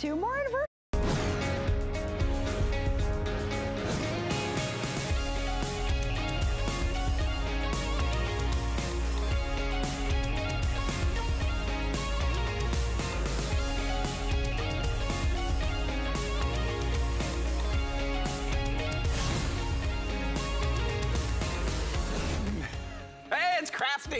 Two more anniversaries.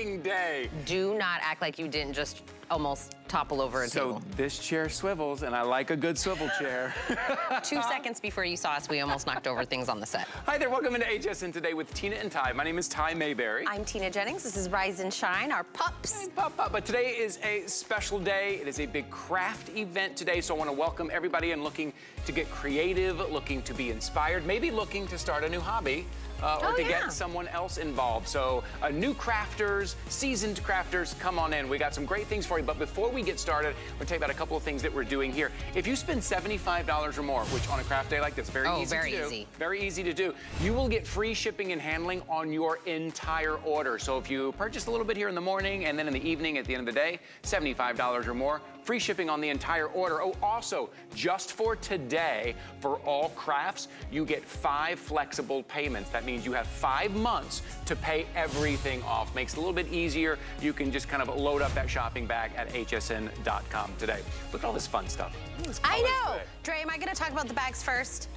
It's day. Do not act like you didn't just almost topple over a So table. this chair swivels, and I like a good swivel chair. Two seconds before you saw us, we almost knocked over things on the set. Hi there, welcome into HSN Today with Tina and Ty. My name is Ty Mayberry. I'm Tina Jennings. This is Rise and Shine, our pups. Pop, pop. But today is a special day. It is a big craft event today, so I want to welcome everybody in looking to get creative, looking to be inspired, maybe looking to start a new hobby. Uh, or Oh, to yeah. get someone else involved. So, uh, new crafters, seasoned crafters, come on in. We got some great things for you. But before we get started, we'll tell you about a couple of things that we're doing here. If you spend $75 or more, which on a craft day like this, very Oh, easy very to do, easy. very easy to do. You will get free shipping and handling on your entire order. So if you purchase a little bit here in the morning and then in the evening at the end of the day, $75 or more, free shipping on the entire order. Oh, also, just for today, for all crafts, you get five flexible payments. That means you have five months to pay everything off. Makes it a little bit easier. You can just kind of load up that shopping bag at hsn.com today. Look at all this fun stuff. Look at this I know. today. Dre, am I gonna talk about the bags first?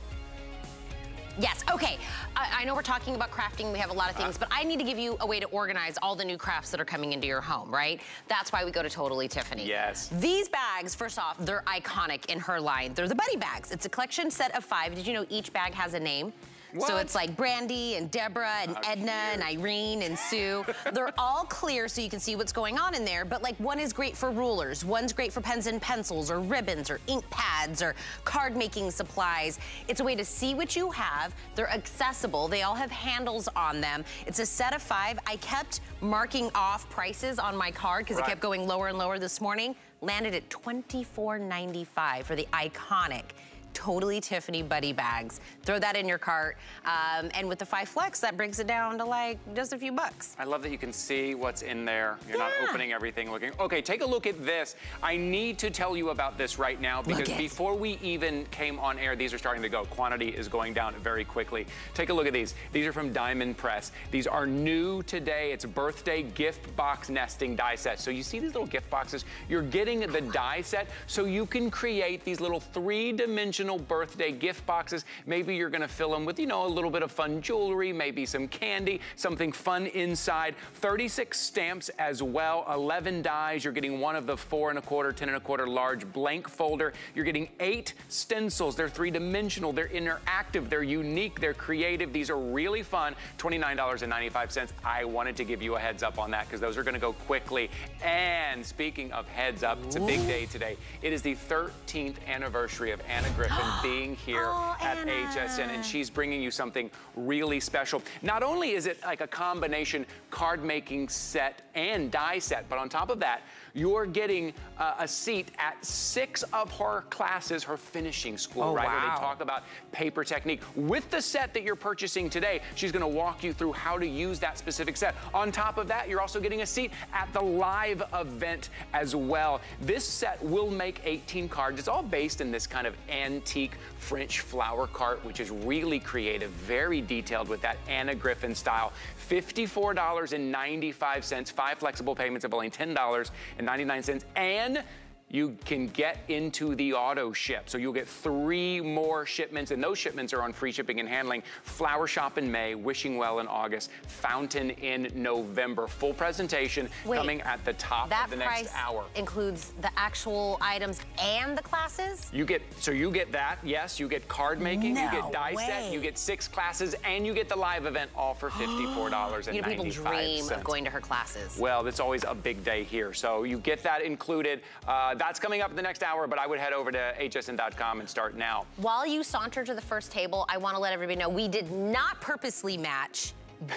Yes, okay. I, I know we're talking about crafting, we have a lot of things, but I need to give you a way to organize all the new crafts that are coming into your home, right? That's why we go to Totally Tiffany. Yes. These bags, first off, they're iconic in her line. They're the Buddy bags. It's a collection set of five. Did you know each bag has a name? So it's like Brandy and Deborah and Edna and. Irene and Sue. They're all clear so you can see what's going on in there, but like one is great for rulers, one's great for pens and pencils or ribbons or ink pads or card making supplies. It's a way to see what you have. They're accessible. They all have handles on them. It's a set of five. I kept marking off prices on my card because Right. it kept going lower and lower this morning. Landed at $24.95 for the iconic Totally Tiffany Buddy bags. Throw that in your cart. Um, and with the five flex, that brings it down to like just a few bucks. I love that you can see what's in there. You're not opening everything looking. Okay, take a look at this. I need to tell you about this right now because before we even came on air, these are starting to go. Quantity is going down very quickly. Take a look at these. These are from Diamond Press. These are new today. It's birthday gift box nesting die set. So you see these little gift boxes? You're getting the die set so you can create these little three-dimensional birthday gift boxes. Maybe you're gonna fill them with, you know, a little bit of fun jewelry, maybe some candy, something fun inside. 36 stamps as well, 11 dies. You're getting one of the four and a quarter, 10 and a quarter large blank folder. You're getting eight stencils. They're three-dimensional, they're interactive, they're unique, they're creative. These are really fun. $29.95. I wanted to give you a heads up on that because those are gonna go quickly. And speaking of heads up, it's a big day today. It is the 13th anniversary of Anna Griffin being here Oh, at Anna. HSN, and she's bringing you something really special. Not only is it like a combination card making set and die set, but on top of that, you're getting uh, a seat at six of her classes, her finishing school, Oh, right? Where wow. they talk about paper technique. With the set that you're purchasing today, she's gonna walk you through how to use that specific set. On top of that, you're also getting a seat at the live event as well. This set will make 18 cards. It's all based in this kind of antique French flower cart, which is really creative, very detailed with that Anna Griffin style. $54.95, five flexible payments of only $10.99, and 99 cents. And you can get into the auto ship. So you'll get three more shipments, and those shipments are on free shipping and handling. Flower Shop in May, Wishing Well in August, Fountain in November. Full presentation Wait, coming at the top That of the next hour. includes the actual items and the classes? You get, so you get that, yes, you get card making, you get die set, you get six classes, and you get the live event all for $54.95. You know, people dream of going to her classes. Well, it's always a big day here. So you get that included. Uh, that's coming up in the next hour, but I would head over to hsn.com and start now. While you saunter to the first table, I want to let everybody know we did not purposely match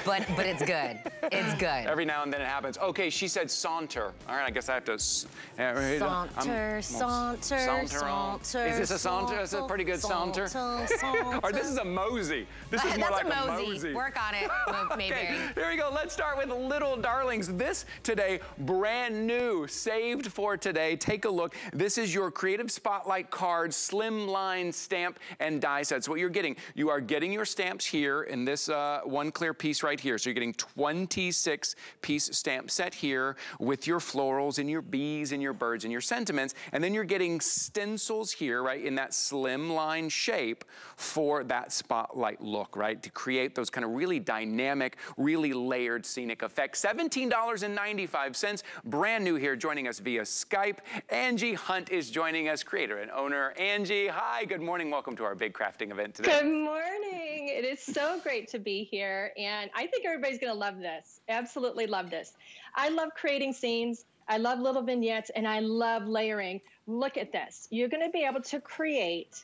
but but it's good. It's good. Every now and then it happens. Okay, she said saunter. All right, I guess I have to. Saunter, saunter, saunter, saunter. Is this a saunter? Is it a pretty good saunter? saunter. or this is a mosey. This is more like a mosey. a mosey. Work on it, okay, here we go. Let's start with Little Darlings. This today, brand new, saved for today. Take a look. This is your Creative Spotlight card, slimline stamp and die set. So what you're getting, you are getting your stamps here in this uh, one clear piece right here. So you're getting 26 piece stamp set here with your florals and your bees and your birds and your sentiments. And then you're getting stencils here, right, in that slim line shape for that spotlight look, right? To create those kind of really dynamic, really layered scenic effects. $17.95, brand new here, joining us via Skype. Angie Hunt is joining us, creator and owner. Angie, hi, good morning. Welcome to our big crafting event today. Good morning. It is so great to be here. And I think everybody's going to love this. Absolutely love this. I love creating scenes. I love little vignettes and I love layering. Look at this. You're going to be able to create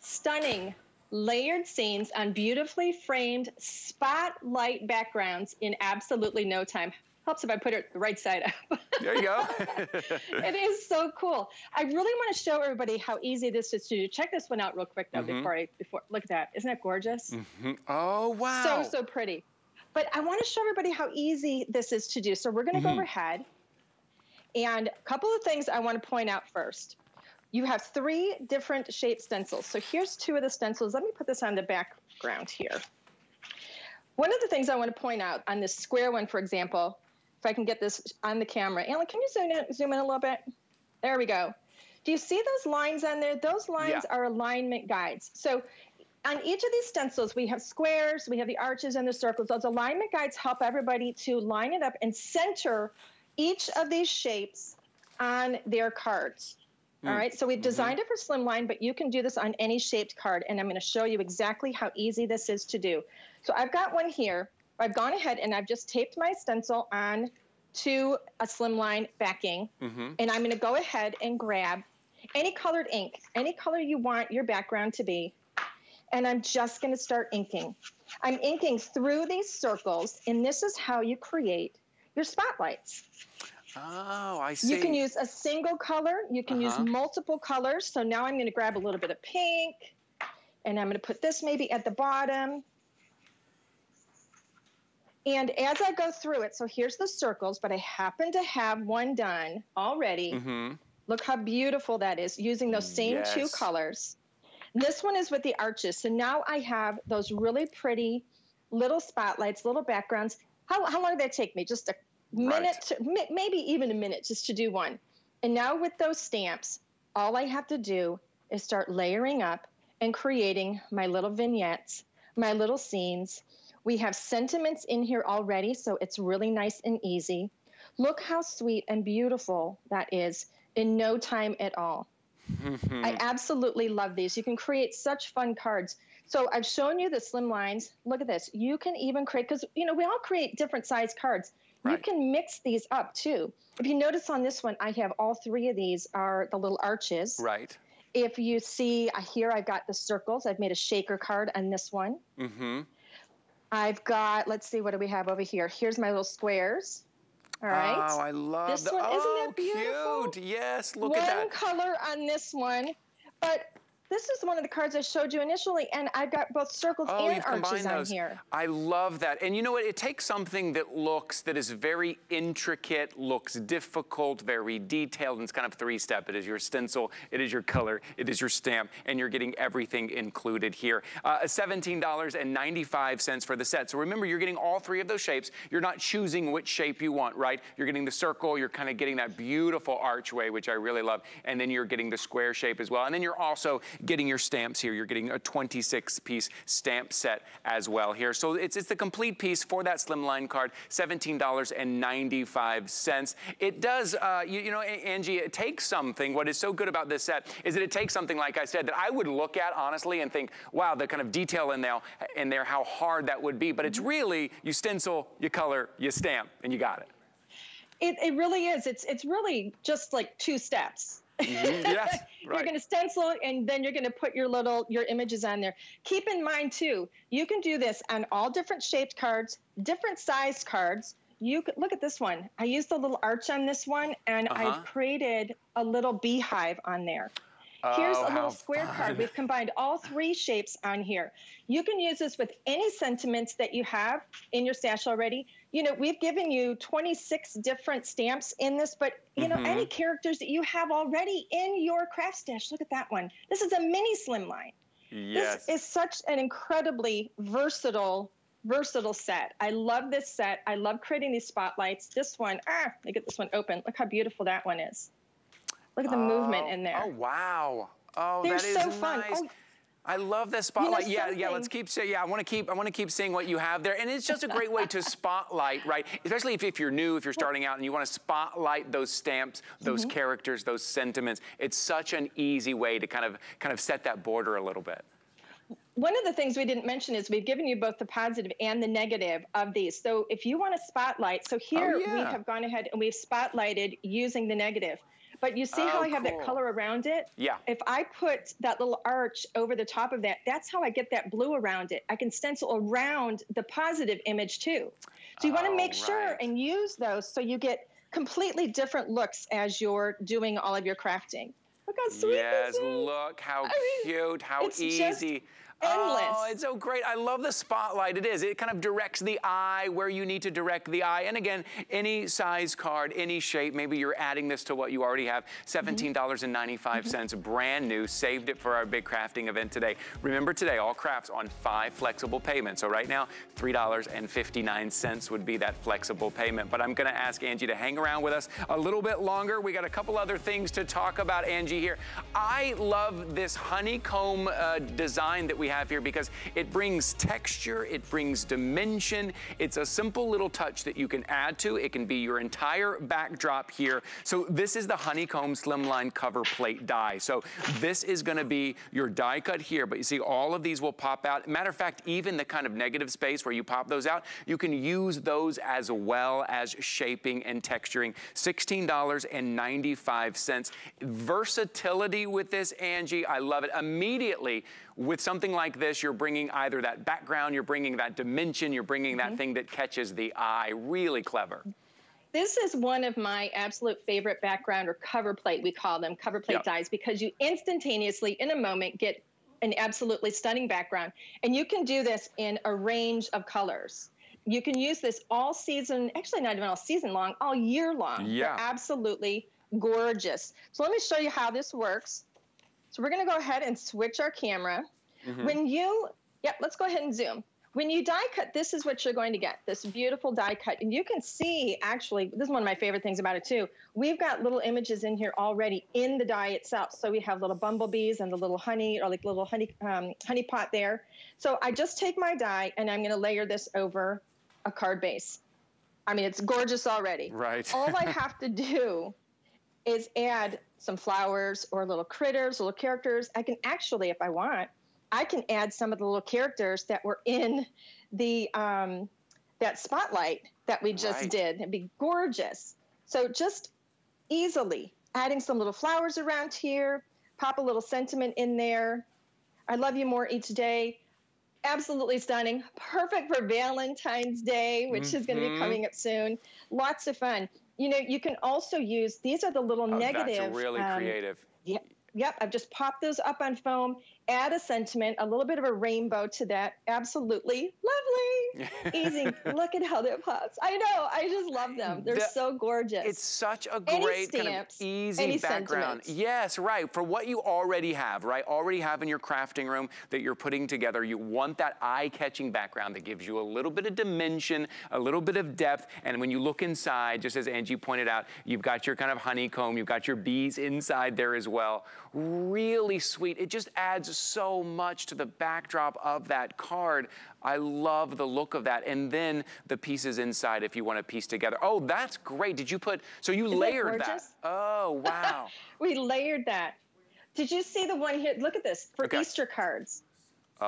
stunning layered scenes on beautifully framed spotlight backgrounds in absolutely no time. Helps if I put it the right side up. There you go. it is so cool. I really want to show everybody how easy this is to do. Check this one out real quick though mm-hmm. before I before look at that. Isn't that gorgeous? Mm-hmm. Oh wow. So so pretty. But I want to show everybody how easy this is to do. So we're going to mm-hmm. go overhead. And a couple of things I want to point out first. You have three different shape stencils. So here's two of the stencils. Let me put this on the background here. One of the things I want to point out on this square one, for example, if I can get this on the camera. Alan, can you zoom in, zoom in a little bit? There we go. Do you see those lines on there? Those lines yeah. are alignment guides. So on each of these stencils, we have squares, we have the arches and the circles. Those alignment guides help everybody to line it up and center each of these shapes on their cards. All mm. right, so we've mm-hmm. designed mm-hmm. it for slimline, but you can do this on any shaped card, and I'm going to show you exactly how easy this is to do. So I've got one here. I've gone ahead and I've just taped my stencil on to a slimline backing, mm-hmm. and I'm going to go ahead and grab any colored ink, any color you want your background to be, and I'm just going to start inking. I'm inking through these circles, and this is how you create your spotlights. Oh, I see. You can use a single color. You can uh-huh. use multiple colors. So now I'm going to grab a little bit of pink and I'm going to put this maybe at the bottom. And as I go through it, so here's the circles, but I happen to have one done already. Mm-hmm. Look how beautiful that is using those same yes. two colors. This one is with the arches. So now I have those really pretty little spotlights, little backgrounds. How, how long did that take me? Just a minute, right. to, maybe even a minute just to do one. And now with those stamps, all I have to do is start layering up and creating my little vignettes, my little scenes. We have sentiments in here already, so it's really nice and easy. Look how sweet and beautiful that is in no time at all. Mm-hmm. I absolutely love these. You can create such fun cards. So I've shown you the slim lines. Look at this. You can even create, because, you know, we all create different size cards. Right. You can mix these up too. If you notice on this one, I have all three of these are the little arches. Right. If you see here, I've got the circles. I've made a shaker card on this one. Mm-hmm. I've got, let's see, what do we have over here? Here's my little squares. All right. Oh, I love this the, one. Oh, Isn't that oh, beautiful? cute. Yes, look one at that. One color on this one, but this is one of the cards I showed you initially, and I've got both circles oh, and arches on here. I love that. And you know what? It takes something that looks, that is very intricate, looks difficult, very detailed, and it's kind of three-step. It is your stencil, it is your color, it is your stamp, and you're getting everything included here. Uh, $17.95 for the set. So remember, you're getting all three of those shapes. You're not choosing which shape you want, right? You're getting the circle, you're kind of getting that beautiful archway, which I really love, and then you're getting the square shape as well. And then you're also getting your stamps here. You're getting a 26 piece stamp set as well here. So it's, it's the complete piece for that slimline card, $17.95. It does, uh, you, you know, Angie, it takes something. What is so good about this set is that it takes something, like I said, that I would look at honestly and think, wow, the kind of detail in there, in there how hard that would be. But it's really, you stencil, you color, you stamp, and you got it. It, it really is. It's it's really just like two steps. Mm -hmm. Yes, right. you're going to stencil and then you're going to put your little your images on there. Keep in mind too, you can do this on all different shaped cards, different sized cards. You could look at this one. I used a little arch on this one, and uh -huh. I've created a little beehive on there. Here's oh, a little square fun. card. We've combined all three shapes on here. You can use this with any sentiments that you have in your stash already. You know, we've given you 26 different stamps in this, but you know, mm -hmm. any characters that you have already in your craft stash. Look at that one. This is a mini slimline. Yes. This is such an incredibly versatile versatile set. I love this set. I love creating these spotlights. This one, ah, let me get this one open. Look how beautiful that one is. Look at the oh, movement in there. Oh, wow. Oh, They're that is so nice. fun. Oh, I love this spotlight. You know yeah, yeah. Let's keep saying. Yeah, I want to keep. I want to keep seeing what you have there, and it's just a great way to spotlight, right? Especially if, if you're new, if you're starting out, and you want to spotlight those stamps, those mm -hmm. characters, those sentiments. It's such an easy way to kind of kind of set that border a little bit. One of the things we didn't mention is we've given you both the positive and the negative of these. So if you want to spotlight, so here oh, yeah. we have gone ahead and we've spotlighted using the negative. But you see oh, how I have cool. that color around it? Yeah. If I put that little arch over the top of that, that's how I get that blue around it. I can stencil around the positive image too. So you oh, want to make right. sure and use those so you get completely different looks as you're doing all of your crafting. Look how sweet yes, this is. Yes, look how I mean, cute, how easy. Just, endless. Oh, it's so great. I love the spotlight. It is. It kind of directs the eye where you need to direct the eye. And again, any size card, any shape, maybe you're adding this to what you already have. $17.95, mm -hmm. brand new. Saved it for our big crafting event today. Remember today, all crafts on five flexible payments. So right now, $3.59 would be that flexible payment. But I'm gonna ask Angie to hang around with us a little bit longer. We got a couple other things to talk about, Angie, here. I love this honeycomb uh, design that we have here because it brings texture, it brings dimension. It's a simple little touch that you can add to. It can be your entire backdrop here. So this is the honeycomb slimline cover plate die. So this is gonna be your die cut here, but you see all of these will pop out. Matter of fact, even the kind of negative space where you pop those out, you can use those as well as shaping and texturing. $16.95. Versatility with this, Angie, I love it. Immediately, with something like this, you're bringing either that background, you're bringing that dimension, you're bringing mm -hmm. that thing that catches the eye. Really clever. This is one of my absolute favorite background or cover plate, we call them cover plate yep. dies, because you instantaneously, in a moment, get an absolutely stunning background. And you can do this in a range of colors. You can use this all season, actually not even all season long, all year long. Yeah. They're absolutely gorgeous. So let me show you how this works. So we're gonna go ahead and switch our camera. Mm-hmm. When you, yep, let's go ahead and zoom. When you die cut, this is what you're going to get, this beautiful die cut. And you can see, actually, this is one of my favorite things about it too. We've got little images in here already in the die itself. So we have little bumblebees and the little honey, or like little honey, um, honey pot there. So I just take my die and I'm gonna layer this over a card base. I mean, it's gorgeous already. Right. All I have to do is add some flowers or little critters, little characters. I can actually, if I want, I can add some of the little characters that were in the um, that spotlight that we just right. did. It'd be gorgeous. So just easily adding some little flowers around here, pop a little sentiment in there. I love you more each day. Absolutely stunning. Perfect for Valentine's Day, which mm-hmm. is going to be coming up soon. Lots of fun you know, you can also use these are the little oh, negative. That's really um, creative. Yeah. Yep, I've just popped those up on foam add a sentiment, a little bit of a rainbow to that. Absolutely lovely. Easy. Look at how that pops. I know. I just love them. They're the, so gorgeous. It's such a great stamps, kind of easy background. Sentiments. Yes, right. For what you already have, right? Already have in your crafting room that you're putting together. You want that eye-catching background that gives you a little bit of dimension, a little bit of depth. And when you look inside, just as Angie pointed out, you've got your kind of honeycomb, you've got your bees inside there as well. Really sweet. It just adds so much to the backdrop of that card. I love the look of that. And then the pieces inside if you want to piece together. Oh, that's great. Did you put, so you Isn't layered that. Oh, wow. we layered that. Did you see the one here? Look at this, for okay. Easter cards.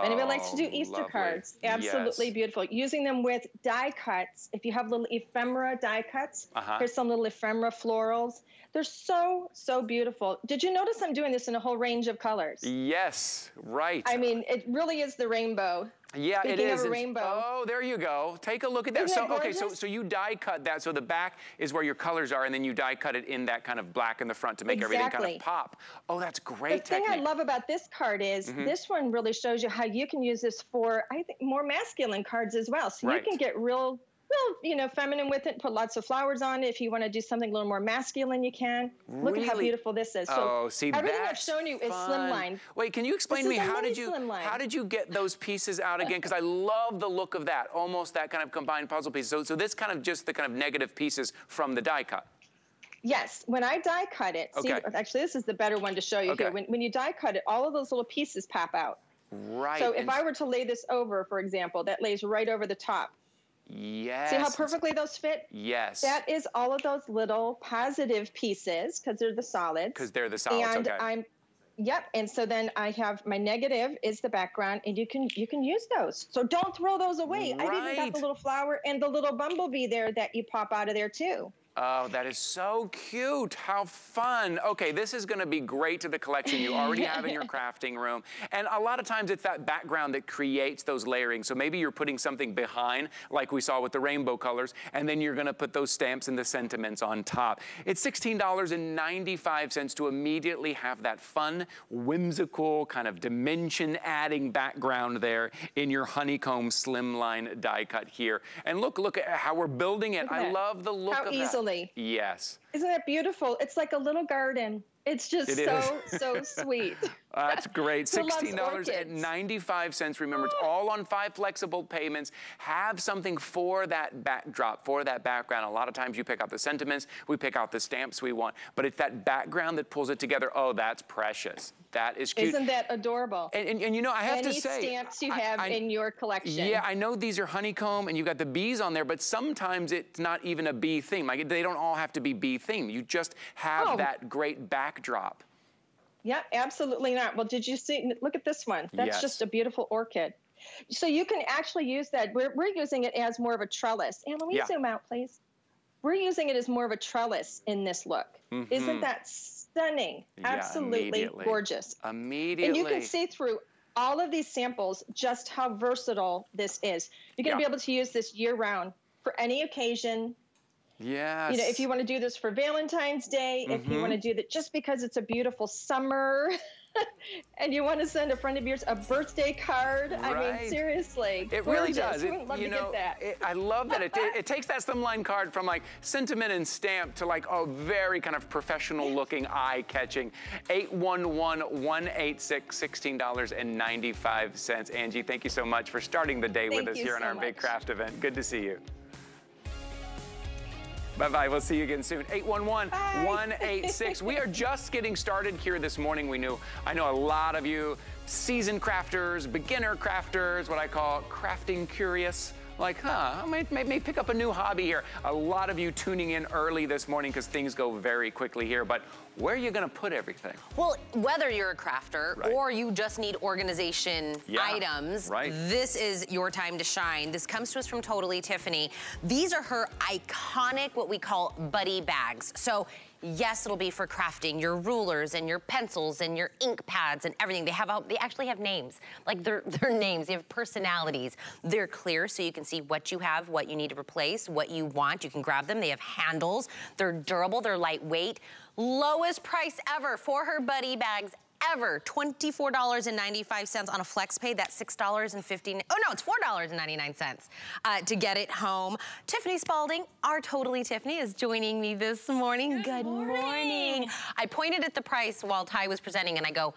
Anybody likes to do Oh, Easter lovely. cards? Absolutely Yes. beautiful. Using them with die cuts. If you have little ephemera die cuts, Uh-huh. here's some little ephemera florals. They're so, so beautiful. Did you notice I'm doing this in a whole range of colors? Yes, right. I mean, it really is the rainbow. Yeah, it Speaking of a rainbow. Oh, there you go. Take a look at that. Isn't so that okay, so so you die cut that. So the back is where your colors are, and then you die cut it in that kind of black in the front to make everything kind of pop. Oh, that's great. The great thing I. Love about this card is mm-hmm. this one really shows you how you can use this for, I think, more masculine cards as well. So Right. you can get real, you know, feminine with it. Put lots of flowers on it. If you want to do something a little more masculine, you can. Look at how beautiful this is. So oh, see, everything I've shown you is slimline. Wait, can you explain to me how did you slimline. how did you get those pieces out again? Because I love the look of that, almost that kind of combined puzzle piece. So so this kind of just the kind of negative pieces from the die cut. Yes, when I die cut it, see, Okay. actually, this is the better one to show you Okay. here. When, when you die cut it, all of those little pieces pop out. Right. So if and- I were to lay this over, for example, that lays right over the top. Yes. See how perfectly those fit? Yes. That is all of those little positive pieces because they're the solids. because they're the solids. and okay. I'm Yep, and so then I have my negative is the background, and you can you can use those. So don't throw those away. Right. I've even got the little flower and the little bumblebee there that you pop out of there too. Oh, that is so cute. How fun. Okay, this is going to be great to the collection you already have in your crafting room. And a lot of times it's that background that creates those layering. So maybe you're putting something behind, like we saw with the rainbow colors, and then you're going to put those stamps and the sentiments on top. It's $16.95 to immediately have that fun, whimsical, kind of dimension adding background there in your honeycomb slimline die cut here. And look, look at how we're building it. I that. love the look How of easily. Yes. Isn't that beautiful? It's like a little garden. It's just It so so sweet. That's great. Sixteen dollars at ninety-five cents. Remember, it's ah. all on five flexible payments. Have something for that backdrop, for that background. A lot of times you pick out the sentiments, we pick out the stamps we want, but it's that background that pulls it together. Oh, that's precious. That is cute. Isn't that adorable? and, and, and you know, I have Any to say, Any stamps you have I- in your collection. yeah, I know these are honeycomb and you've got the bees on there, but sometimes it's not even a bee theme. Like they don't all have to be bee theme. You just have Oh. that great backdrop. Yeah, absolutely not. Well, did you see? Look at this one. That's Yes. just a beautiful orchid. So you can actually use that. We're, we're using it as more of a trellis. And let me Yeah. zoom out, please. We're using it as more of a trellis in this look. Mm-hmm. Isn't that stunning? Mm-hmm. Yeah, Absolutely immediately. gorgeous. Immediately. And you can see through all of these samples just how versatile this is. You're going to Yeah. be able to use this year round for any occasion. Yes. You know, if you want to do this for Valentine's Day, if you want Mm-hmm. to do that just because it's a beautiful summer and you want to send a friend of yours a birthday card, I mean, seriously. It really does. It- love you to know, get that? It, I love that. It, it, takes that slimline card from like sentiment and stamp to like a very kind of professional looking, eye catching. 811-186, $16.95. Angie, thank you so much for starting the day with us here on so our Big. Craft event. Good to see you. Bye-bye. We'll see you again soon. 811-186. we are just getting started here this morning. We knew, I know a lot of you seasoned crafters, beginner crafters, what I call crafting curious. Like, huh, I might, pick up a new hobby here. A lot of you tuning in early this morning because things go very quickly here. But where are you going to put everything? Well, whether you're a crafter Right. or you just need organization Yeah, items, right. this is your time to shine. This comes to us from Totally Tiffany. These are her iconic, what we call buddy bags. So yes, it'll be for crafting your rulers and your pencils and your ink pads and everything. They have, a- they actually have names. Like they're, they're names, they have personalities. They're clear so you can see what you have, what you need to replace, what you want. You can grab them. They have handles. They're durable, they're lightweight. Lowest price ever for her buddy bags ever. $24.95 on a flex pay. That's $6.50. Oh no, it's $4.99 uh, to get it home. Tiffany Spaulding, our Totally Tiffany, is joining me this morning. Good, morning. I pointed at the price while Ty was presenting and I go,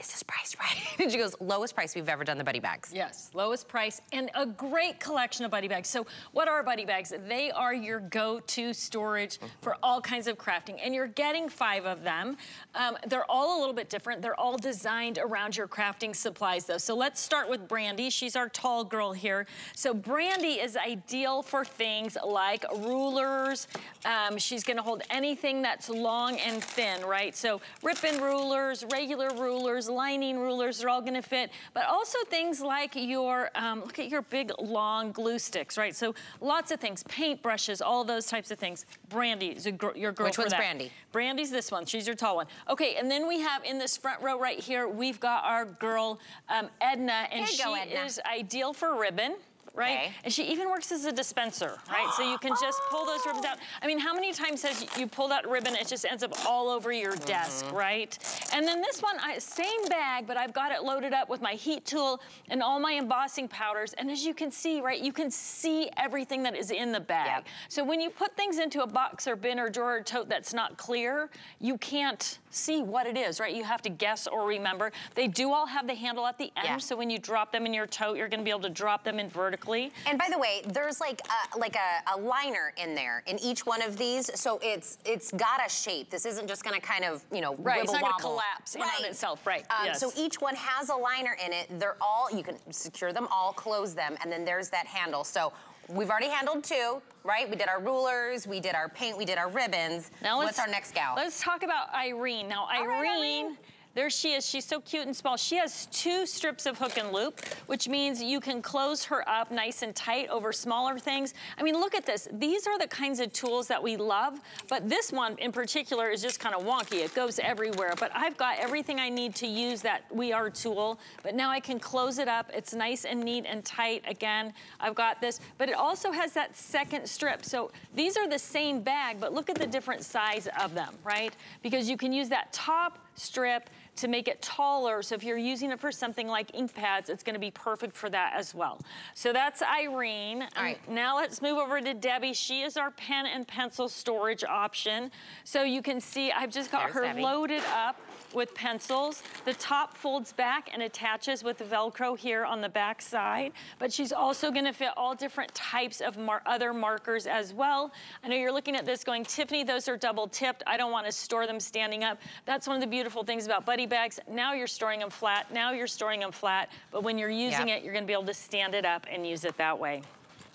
is this price right? And she goes, lowest price we've ever done the buddy bags. Yes, lowest price and a great collection of buddy bags. So what are buddy bags? They are your go-to storage for all kinds of crafting and you're getting five of them. Um, they're all a little bit different. They're all designed around your crafting supplies though. So let's start with Brandy. She's our tall girl here. So Brandy is ideal for things like rulers. Um, she's gonna hold anything that's long and thin, right? So ribbon rulers, regular rulers, lining rulers, they're all gonna fit, but also things like your, um, look at your big long glue sticks, right? So lots of things, paint brushes, all those types of things. Brandy is a gr your girl Which for one's that. Brandy? Brandy's this one, she's your tall one. Okay, and then we have in this front row right here, we've got our girl, um, Edna, and she go, Edna. is ideal for ribbon right? Okay. And she even works as a dispenser, right? so you can just pull those ribbons out. I mean, how many times has you pulled out ribbon, it just ends up all over your desk, Mm-hmm. right? And then this one, I, same bag, but I've got it loaded up with my heat tool and all my embossing powders. And as you can see, right, you can see everything that is in the bag. Yep. So when you put things into a box or bin or drawer or tote that's not clear, you can't see what it is, right? You have to guess or remember. They do all have the handle at the end, Yeah. so when you drop them in your tote, you're gonna be able to drop them in vertically. And by the way, there's like a, like a, a liner in there in each one of these, so it's it's got a shape. This isn't just gonna kind of you know Right, it's not gonna collapse in on itself, right, Um, yes. So each one has a liner in it. They're all you can secure them all, close them, and then there's that handle. So. We've already handled two, right? We did our rulers, we did our paint, we did our ribbons. Now let's, What's our next gal? Let's talk about Irene. Now, right, Irene, Irene. There she is. She's so cute and small. She has two strips of hook and loop, which means you can close her up nice and tight over smaller things. I mean, look at this. These are the kinds of tools that we love, but this one in particular is just kind of wonky. It goes everywhere, but I've got everything I need to use that We Are tool, but now I can close it up. It's nice and neat and tight. Again, I've got this, but it also has that second strip. So these are the same bag, but look at the different size of them, right? Because you can use that top strip to make it taller. So if you're using it for something like ink pads, it's gonna be perfect for that as well. So that's Irene. All right. And Now let's move over to Debbie. She is our pen and pencil storage option. So you can see I've just got There's her Debbie. loaded up with pencils. The top folds back and attaches with Velcro here on the back side, but she's also gonna fit all different types of mar other markers as well. I know you're looking at this going, Tiffany, those are double tipped. I don't wanna store them standing up. That's one of the beautiful things about buddy bags. Now you're storing them flat, now you're storing them flat, but when you're using Yep. it, you're gonna be able to stand it up and use it that way.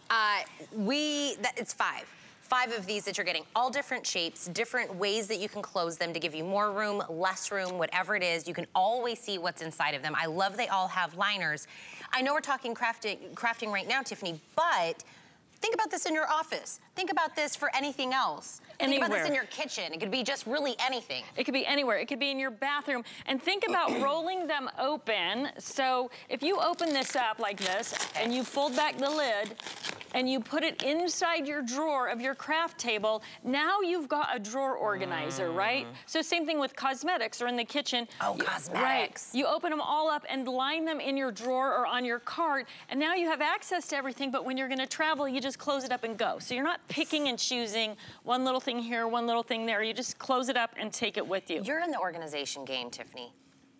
Uh, we, that, it's five. Five of these that you're getting, all different shapes, different ways that you can close them to give you more room, less room, whatever it is. You can always see what's inside of them. I love they all have liners. I know we're talking crafting, crafting right now, Tiffany, but think about this in your office. Think about this for anything else. Anywhere. Think about this in your kitchen. It could be just really anything. It could be anywhere. It could be in your bathroom. And think about rolling them open. So if you open this up like this and you fold back the lid and you put it inside your drawer of your craft table, now you've got a drawer organizer, right? Mm. So same thing with cosmetics or in the kitchen. Oh, You- cosmetics. Right. You open them all up and line them in your drawer or on your cart, and now you have access to everything, but when you're gonna travel, you just close it up and go. So you're not picking and choosing one little thing here, one little thing there. You just close it up and take it with you. You're in the organization game, Tiffany.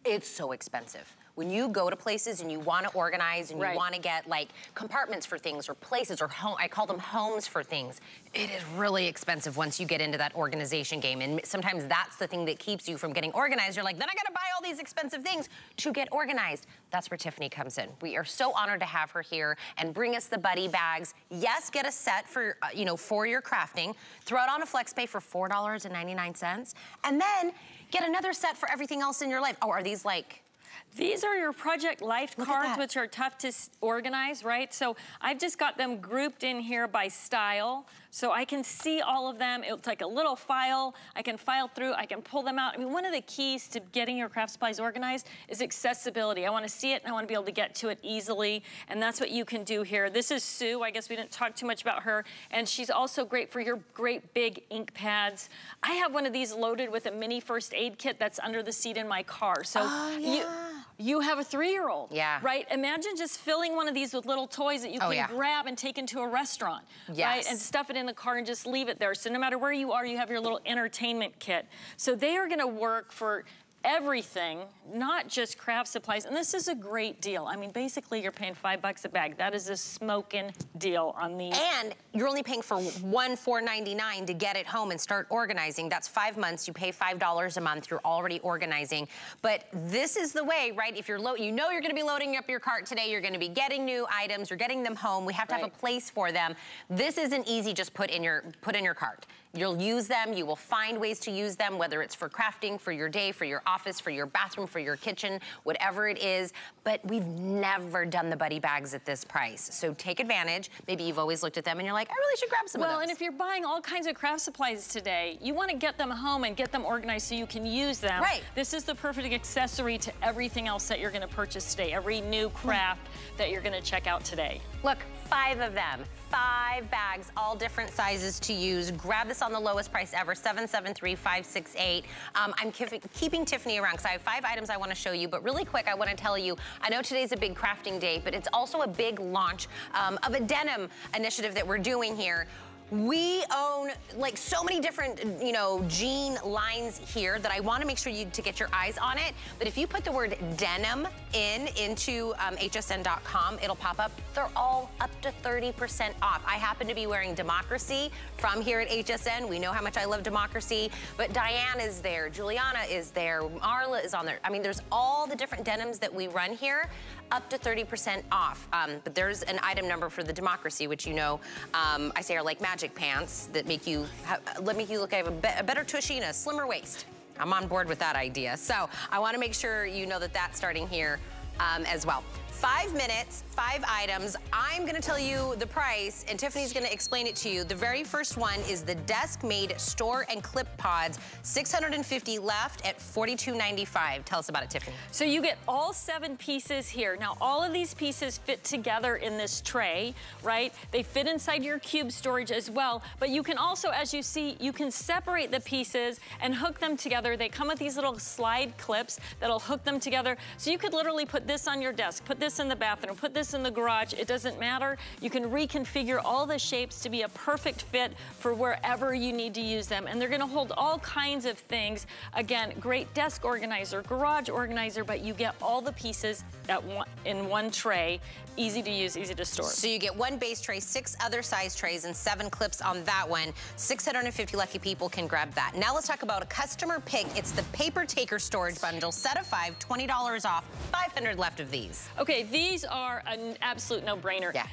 It's so expensive. When you go to places and you want to organize and you want to get like compartments for things or places or home, I call them homes for things. It is really expensive once you get into that organization game. And sometimes that's the thing that keeps you from getting organized. You're like, then I got to buy all these expensive things to get organized. That's where Tiffany comes in. We are so honored to have her here and bring us the buddy bags. Yes, get a set for, uh, you know, for your crafting. Throw it on a FlexPay for $4.99. And then get another set for everything else in your life. Oh, are these like, These are your Project Life Look cards, which are tough to organize, right? So I've just got them grouped in here by style, so I can see all of them. It's like a little file. I can file through, I can pull them out. I mean, one of the keys to getting your craft supplies organized is accessibility. I wanna see it and I wanna be able to get to it easily, and that's what you can do here. This is Sue, I guess we didn't talk too much about her, and she's also great for your great big ink pads. I have one of these loaded with a mini first aid kit that's under the seat in my car. So Oh, yeah. you have a three-year-old, Yeah. right? Imagine just filling one of these with little toys that you Oh, can yeah. grab and take into a restaurant, right? And stuff it in the car and just leave it there. So no matter where you are, you have your little entertainment kit. So they are gonna work for everything, not just craft supplies. And this is a great deal. I mean, basically you're paying five bucks a bag. That is a smoking deal on these. and you're only paying for one $4.99 to get it home and start organizing. That's five months. You pay $5 a month. You're already organizing. But this is the way, right? If you're low, you know you're gonna be loading up your cart today. You're gonna be getting new items. You're getting them home. We have to have a place for them. This isn't easy just put in your put in your cart. You'll use them. You will find ways to use them, whether it's for crafting, for your day, for your office, for your bathroom, for your kitchen, whatever it is. But we've never done the buddy bags at this price. So take advantage. Maybe you've always looked at them and you're like, I really should grab some well, and if you're buying all kinds of craft supplies today, you want to get them home and get them organized so you can use them. Right. This is the perfect accessory to everything else that you're going to purchase today, every new hmm. craft that you're going to check out today. Look, five of them. Five bags, all different sizes to use. Grab this on the lowest price ever, 773-568. Um, I'm keeping Tiffany around because I have five items I want to show you, but really quick, I want to tell you, I know today's a big crafting day, but it's also a big launch um, of a denim initiative that we're doing here. We own like so many different, you know, jean lines here that I want to make sure you to get your eyes on it. But if you put the word denim in into um, hsn.com, it'll pop up. They're all up to 30% off. I happen to be wearing Democracy from here at HSN. We know how much I love Democracy, but Diane is there, Giuliana is there, Marla is on there. I mean, there's all the different denims that we run here up to 30% off. Um, but there's an item number for the Democracy, which you know um, I say are like magic pants that make you, let make you look like a, be a better tushy and a slimmer waist. I'm on board with that idea. So I wanna make sure you know that that's starting here um, as well. Five minutes, five items. I'm gonna tell you the price and Tiffany's gonna explain it to you. The very first one is the desk-made store and clip pods, 650 left at 42.95. Tell us about it, Tiffany. So you get all seven pieces here. Now, all of these pieces fit together in this tray, right? They fit inside your cube storage as well, but you can also, as you see, you can separate the pieces and hook them together. They come with these little slide clips that'll hook them together. So you could literally put this on your desk, put this in the bathroom, put this in the garage. It doesn't matter. You can reconfigure all the shapes to be a perfect fit for wherever you need to use them. And they're gonna hold all kinds of things. Again, great desk organizer, garage organizer, but you get all the pieces one, in one tray. Easy to use, easy to store. So you get one base tray, six other size trays, and seven clips on that one. 650 lucky people can grab that. Now let's talk about a customer pick. It's the Paper Taker Storage Bundle, set of five, $20 off, 500 left of these. Okay, these are an absolute no-brainer. Yeah.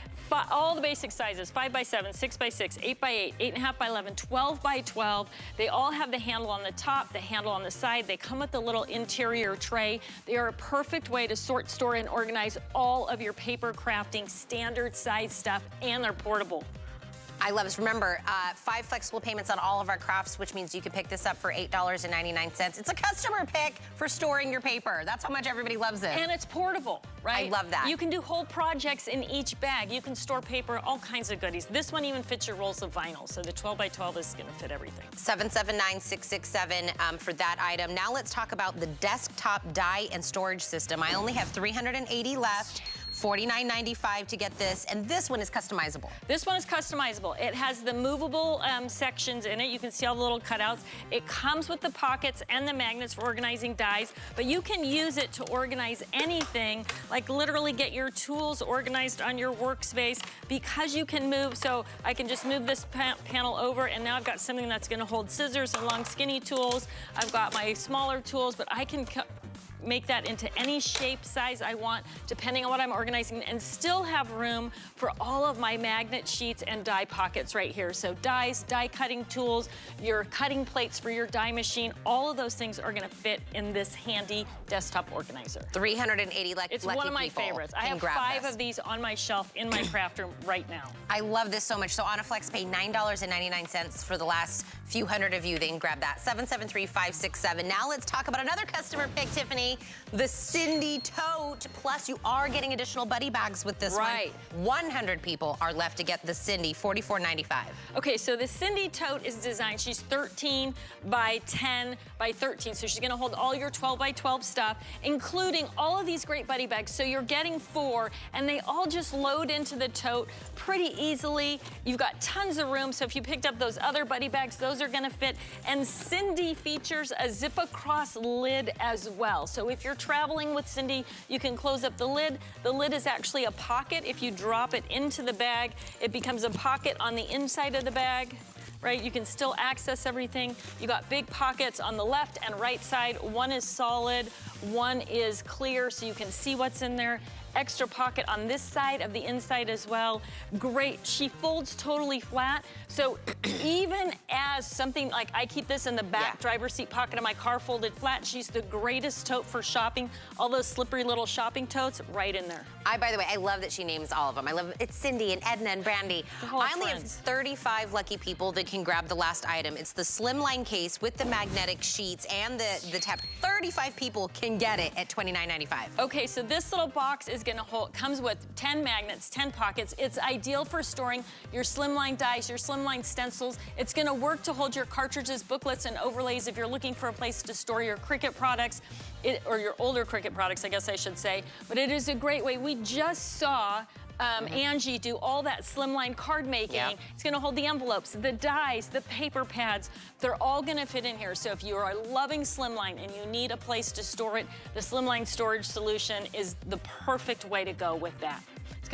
all the basic sizes, 5 by 7 6 by 6 8 by 8 8.5 by 11, 12 by 12. They all have the handle on the top, the handle on the side. They come with the little interior tray. They are a perfect way to sort, store, and organize all of your paper crafting standard size stuff, and they're portable. I love this. Remember, uh, five flexible payments on all of our crafts, which means you can pick this up for $8.99. It's a customer pick for storing your paper. That's how much everybody loves it. And it's portable, right? I love that. You can do whole projects in each bag. You can store paper, all kinds of goodies. This one even fits your rolls of vinyl, so the 12 by 12 is gonna fit everything. 779667 um, for that item. Now let's talk about the desktop die and storage system. I only have 380 left. $49.95 to get this, and this one is customizable. This one is customizable. It has the movable um, sections in it. You can see all the little cutouts. It comes with the pockets and the magnets for organizing dies, but you can use it to organize anything, like literally get your tools organized on your workspace because you can move. So I can just move this pa panel over, and now I've got something that's gonna hold scissors and long skinny tools. I've got my smaller tools, but I can make that into any shape, size I want, depending on what I'm organizing, and still have room for all of my magnet sheets and die pockets right here. So dies, die cutting tools, your cutting plates for your die machine, all of those things are gonna fit in this handy desktop organizer. 380 lucky It's one of my favorites. I have five this. of these on my shelf in my craft room right now. I love this so much. So on a flex pay $9.99 for the last few hundred of you. They can grab that. 773-567. Now let's talk about another customer pick, Tiffany. The Cindy Tote. Plus, you are getting additional buddy bags with this right. one. 100 people are left to get the Cindy, $44.95. Okay, so the Cindy Tote is designed, she's 13 by 10 by 13. So she's gonna hold all your 12 by 12 stuff, including all of these great buddy bags. So you're getting four, and they all just load into the tote pretty easily. You've got tons of room, so if you picked up those other buddy bags, those are gonna fit. And Cindy features a zip across lid as well. So if you're traveling with Cindy, you can close up the lid. The lid is actually a pocket. If you drop it into the bag, it becomes a pocket on the inside of the bag. right? You can still access everything. You got big pockets on the left and right side. One is solid, one is clear, so you can see what's in there extra pocket on this side of the inside as well. Great, she folds totally flat. So even as something like, I keep this in the back yeah. driver's seat pocket of my car folded flat, she's the greatest tote for shopping. All those slippery little shopping totes right in there. I, by the way, I love that she names all of them. I love, it's Cindy and Edna and Brandy. I only friends. have 35 lucky people that can grab the last item. It's the slimline case with the magnetic sheets and the, the tab. 35 people can get it at $29.95. Okay, so this little box is gonna hold, comes with 10 magnets, 10 pockets. It's ideal for storing your slimline dies, your slimline stencils. It's gonna work to hold your cartridges, booklets, and overlays if you're looking for a place to store your Cricut products, it, or your older Cricut products, I guess I should say. But it is a great way. We just saw um, mm -hmm. Angie do all that slimline card making. Yep. It's gonna hold the envelopes, the dies, the paper pads. They're all gonna fit in here. So if you are loving slimline and you need a place to store it, the slimline storage solution is the perfect way to go with that.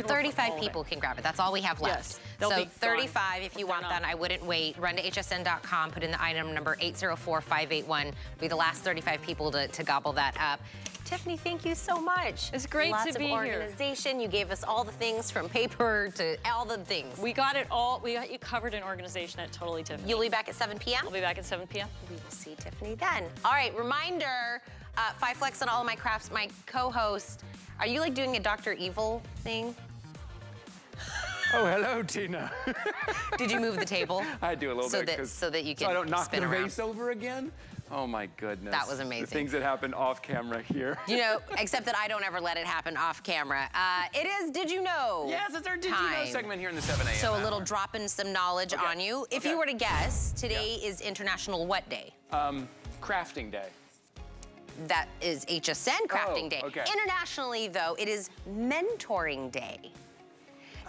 35 people can grab it. That's all we have left. Yes, so 35, if you want that, I wouldn't wait. Run to hsn.com, put in the item number 804581. Be the last 35 people to, to gobble that up. Tiffany, thank you so much. It's great Lots to be here. Lots of organization. You gave us all the things from paper to all the things. We got it all. We got you covered in organization at Totally Tiffany. You'll be back at 7 p.m.? We'll be back at 7 p.m. We will see Tiffany then. All right, reminder, uh, Five Flex and all of my crafts, my co-host. Are you like doing a Dr. Evil thing? Oh, hello, Tina. Did you move the table? I do a little so bit. That, so that you can So I don't knock the around. vase over again? Oh my goodness. That was amazing. The things that happen off camera here. You know, except that I don't ever let it happen off camera. Uh, it is Did You Know? Yes, it's our Did time. You Know segment here in the 7 a.m. So a little dropping some knowledge okay. on you. If okay. you were to guess, today yeah. is International what day? Um, crafting day. That is HSN Crafting oh, Day. Okay. Internationally, though, it is Mentoring Day.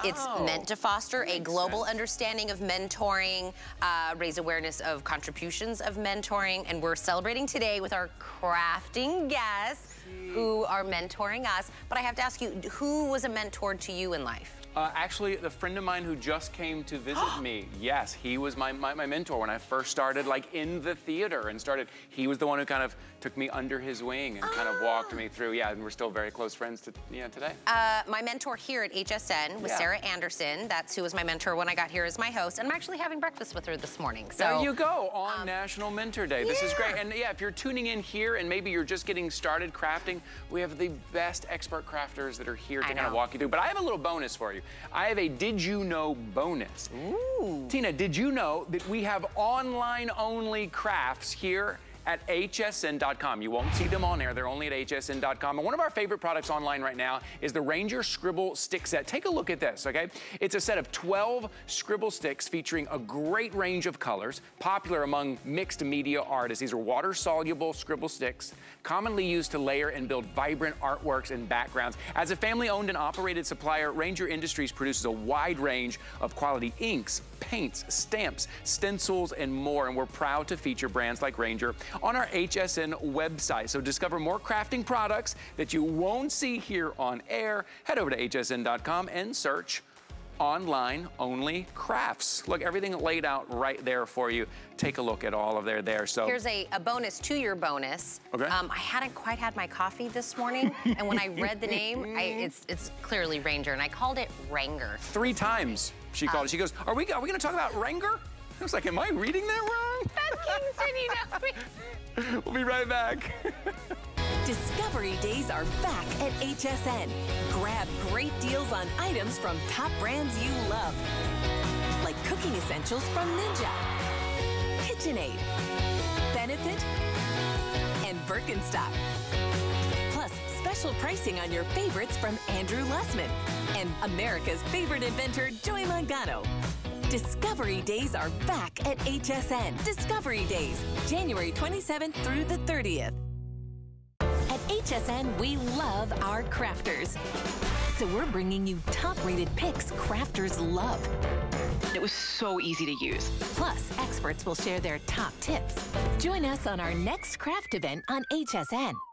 It's oh, meant to foster a global sense. understanding of mentoring, uh, raise awareness of contributions of mentoring, and we're celebrating today with our crafting guests who are mentoring us. But I have to ask you, who was a mentor to you in life? Uh, actually, the friend of mine who just came to visit me, yes, he was my, my, my, mentor when I first started like in the theater and started. He was the one who kind of took me under his wing and kind of walked me through. Yeah, and we're still very close friends to, yeah, today. Uh, my mentor here at HSN was yeah. Sarah Anderson. That's who was my mentor when I got here as my host. And I'm actually having breakfast with her this morning. So There you go, on um, National Mentor Day. This yeah. is great. And yeah, if you're tuning in here and maybe you're just getting started crafting, we have the best expert crafters that are here to kind of walk you through. But I have a little bonus for you. I have a Did You Know bonus. Ooh. Tina, did you know that we have online-only crafts here at hsn.com. You won't see them on air. They're only at hsn.com. And one of our favorite products online right now is the Ranger Scribble Stick Set. Take a look at this, okay? It's a set of 12 scribble sticks featuring a great range of colors, popular among mixed media artists. These are water-soluble scribble sticks, commonly used to layer and build vibrant artworks and backgrounds. As a family-owned and operated supplier, Ranger Industries produces a wide range of quality inks, paints, stamps, stencils, and more. And we're proud to feature brands like Ranger on our HSN website. So discover more crafting products that you won't see here on air. Head over to hsn.com and search online only crafts. Look, everything laid out right there for you. Take a look at all of there there. So here's a, a bonus to your bonus. Okay. Um, I hadn't quite had my coffee this morning, and when I read the name, I, it's it's clearly Ranger, and I called it Ranger. Three times she called um. She goes, "Are we are we going to talk about Ranger?" I was like, "Am I reading that wrong?" Kingston, you know. we'll be right back. Discovery Days are back at HSN. Grab great deals on items from top brands you love, like cooking essentials from Ninja, KitchenAid, Benefit, and Birkenstock. Special pricing on your favorites from Andrew Lessman and America's favorite inventor, Joy Mangano. Discovery Days are back at HSN. Discovery Days, January 27th through the 30th. At HSN, we love our crafters. So we're bringing you top-rated picks crafters love. It was so easy to use. Plus, experts will share their top tips. Join us on our next craft event on HSN.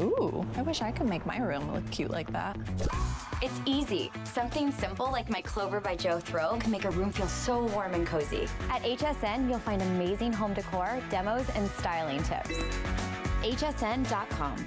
Ooh, I wish I could make my room look cute like that. It's easy. Something simple like my Clover by Joe throw can make a room feel so warm and cozy. At HSN, you'll find amazing home decor, demos, and styling tips. hsn.com.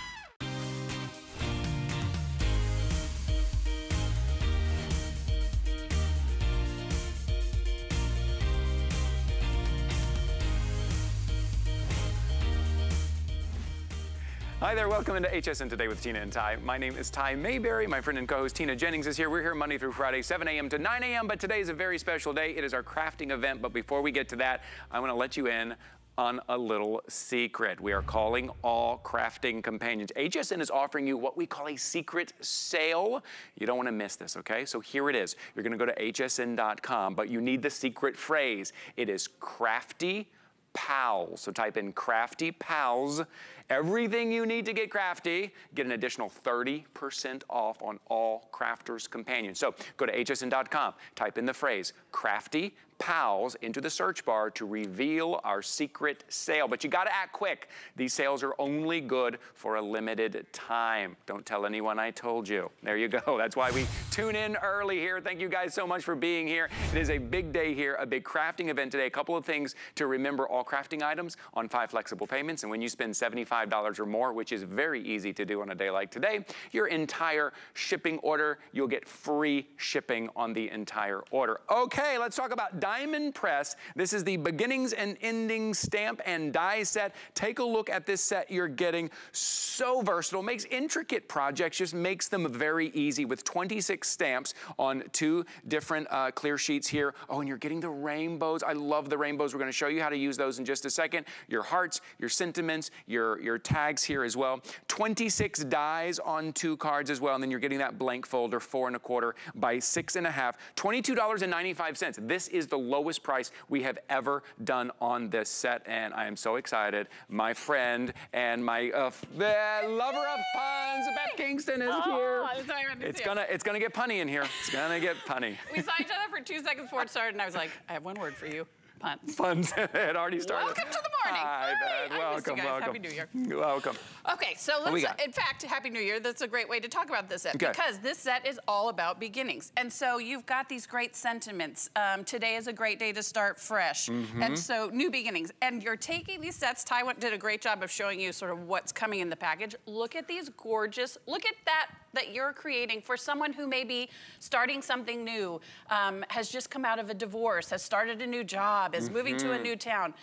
Hi there, welcome into HSN Today with Tina and Ty. My name is Ty Mayberry. My friend and co-host Tina Jennings is here. We're here Monday through Friday, 7 a.m. to 9 a.m., but today is a very special day. It is our crafting event, but before we get to that, I want to let you in on a little secret. We are calling all crafting companions. HSN is offering you what we call a secret sale. You don't want to miss this, okay? So here it is. You're going to go to hsn.com, but you need the secret phrase. It is crafty pals. So type in crafty pals Everything you need to get crafty, get an additional 30% off on all Crafters Companions. So go to hsn.com, type in the phrase crafty pals into the search bar to reveal our secret sale. But you gotta act quick. These sales are only good for a limited time. Don't tell anyone I told you. There you go. That's why we tune in early here. Thank you guys so much for being here. It is a big day here, a big crafting event today. A couple of things to remember all crafting items on five flexible payments. And when you spend 75 $5 or more, which is very easy to do on a day like today, your entire shipping order, you'll get free shipping on the entire order. Okay, let's talk about Diamond Press. This is the beginnings and endings stamp and die set. Take a look at this set you're getting. So versatile, makes intricate projects, just makes them very easy with 26 stamps on two different uh, clear sheets here. Oh, and you're getting the rainbows. I love the rainbows. We're gonna show you how to use those in just a second. Your hearts, your sentiments, your, your tags here as well. 26 dies on two cards as well, and then you're getting that blank folder, four and a quarter by six and a half, $22.95. This is the lowest price we have ever done on this set, and I am so excited. My friend and my uh, lover of puns, Beth Kingston is oh, here. It's gonna, it's gonna get punny in here. It's gonna get punny. we saw each other for two seconds before it started, and I was like, I have one word for you puns. Puns had already started. Welcome to the morning. Hi, Ben. Welcome, welcome. Happy New Year. Welcome. Okay, so let's, in fact, Happy New Year. That's a great way to talk about this set okay. because this set is all about beginnings. And so you've got these great sentiments. Um, today is a great day to start fresh. Mm -hmm. And so new beginnings. And you're taking these sets. Ty did a great job of showing you sort of what's coming in the package. Look at these gorgeous, look at that that you're creating for someone who may be starting something new, um, has just come out of a divorce, has started a new job, is mm -hmm. moving to a mm-hmm. new town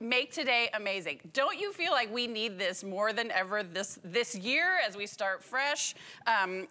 make today amazing. Don't you feel like we need this more than ever this, this year as we start fresh? Um,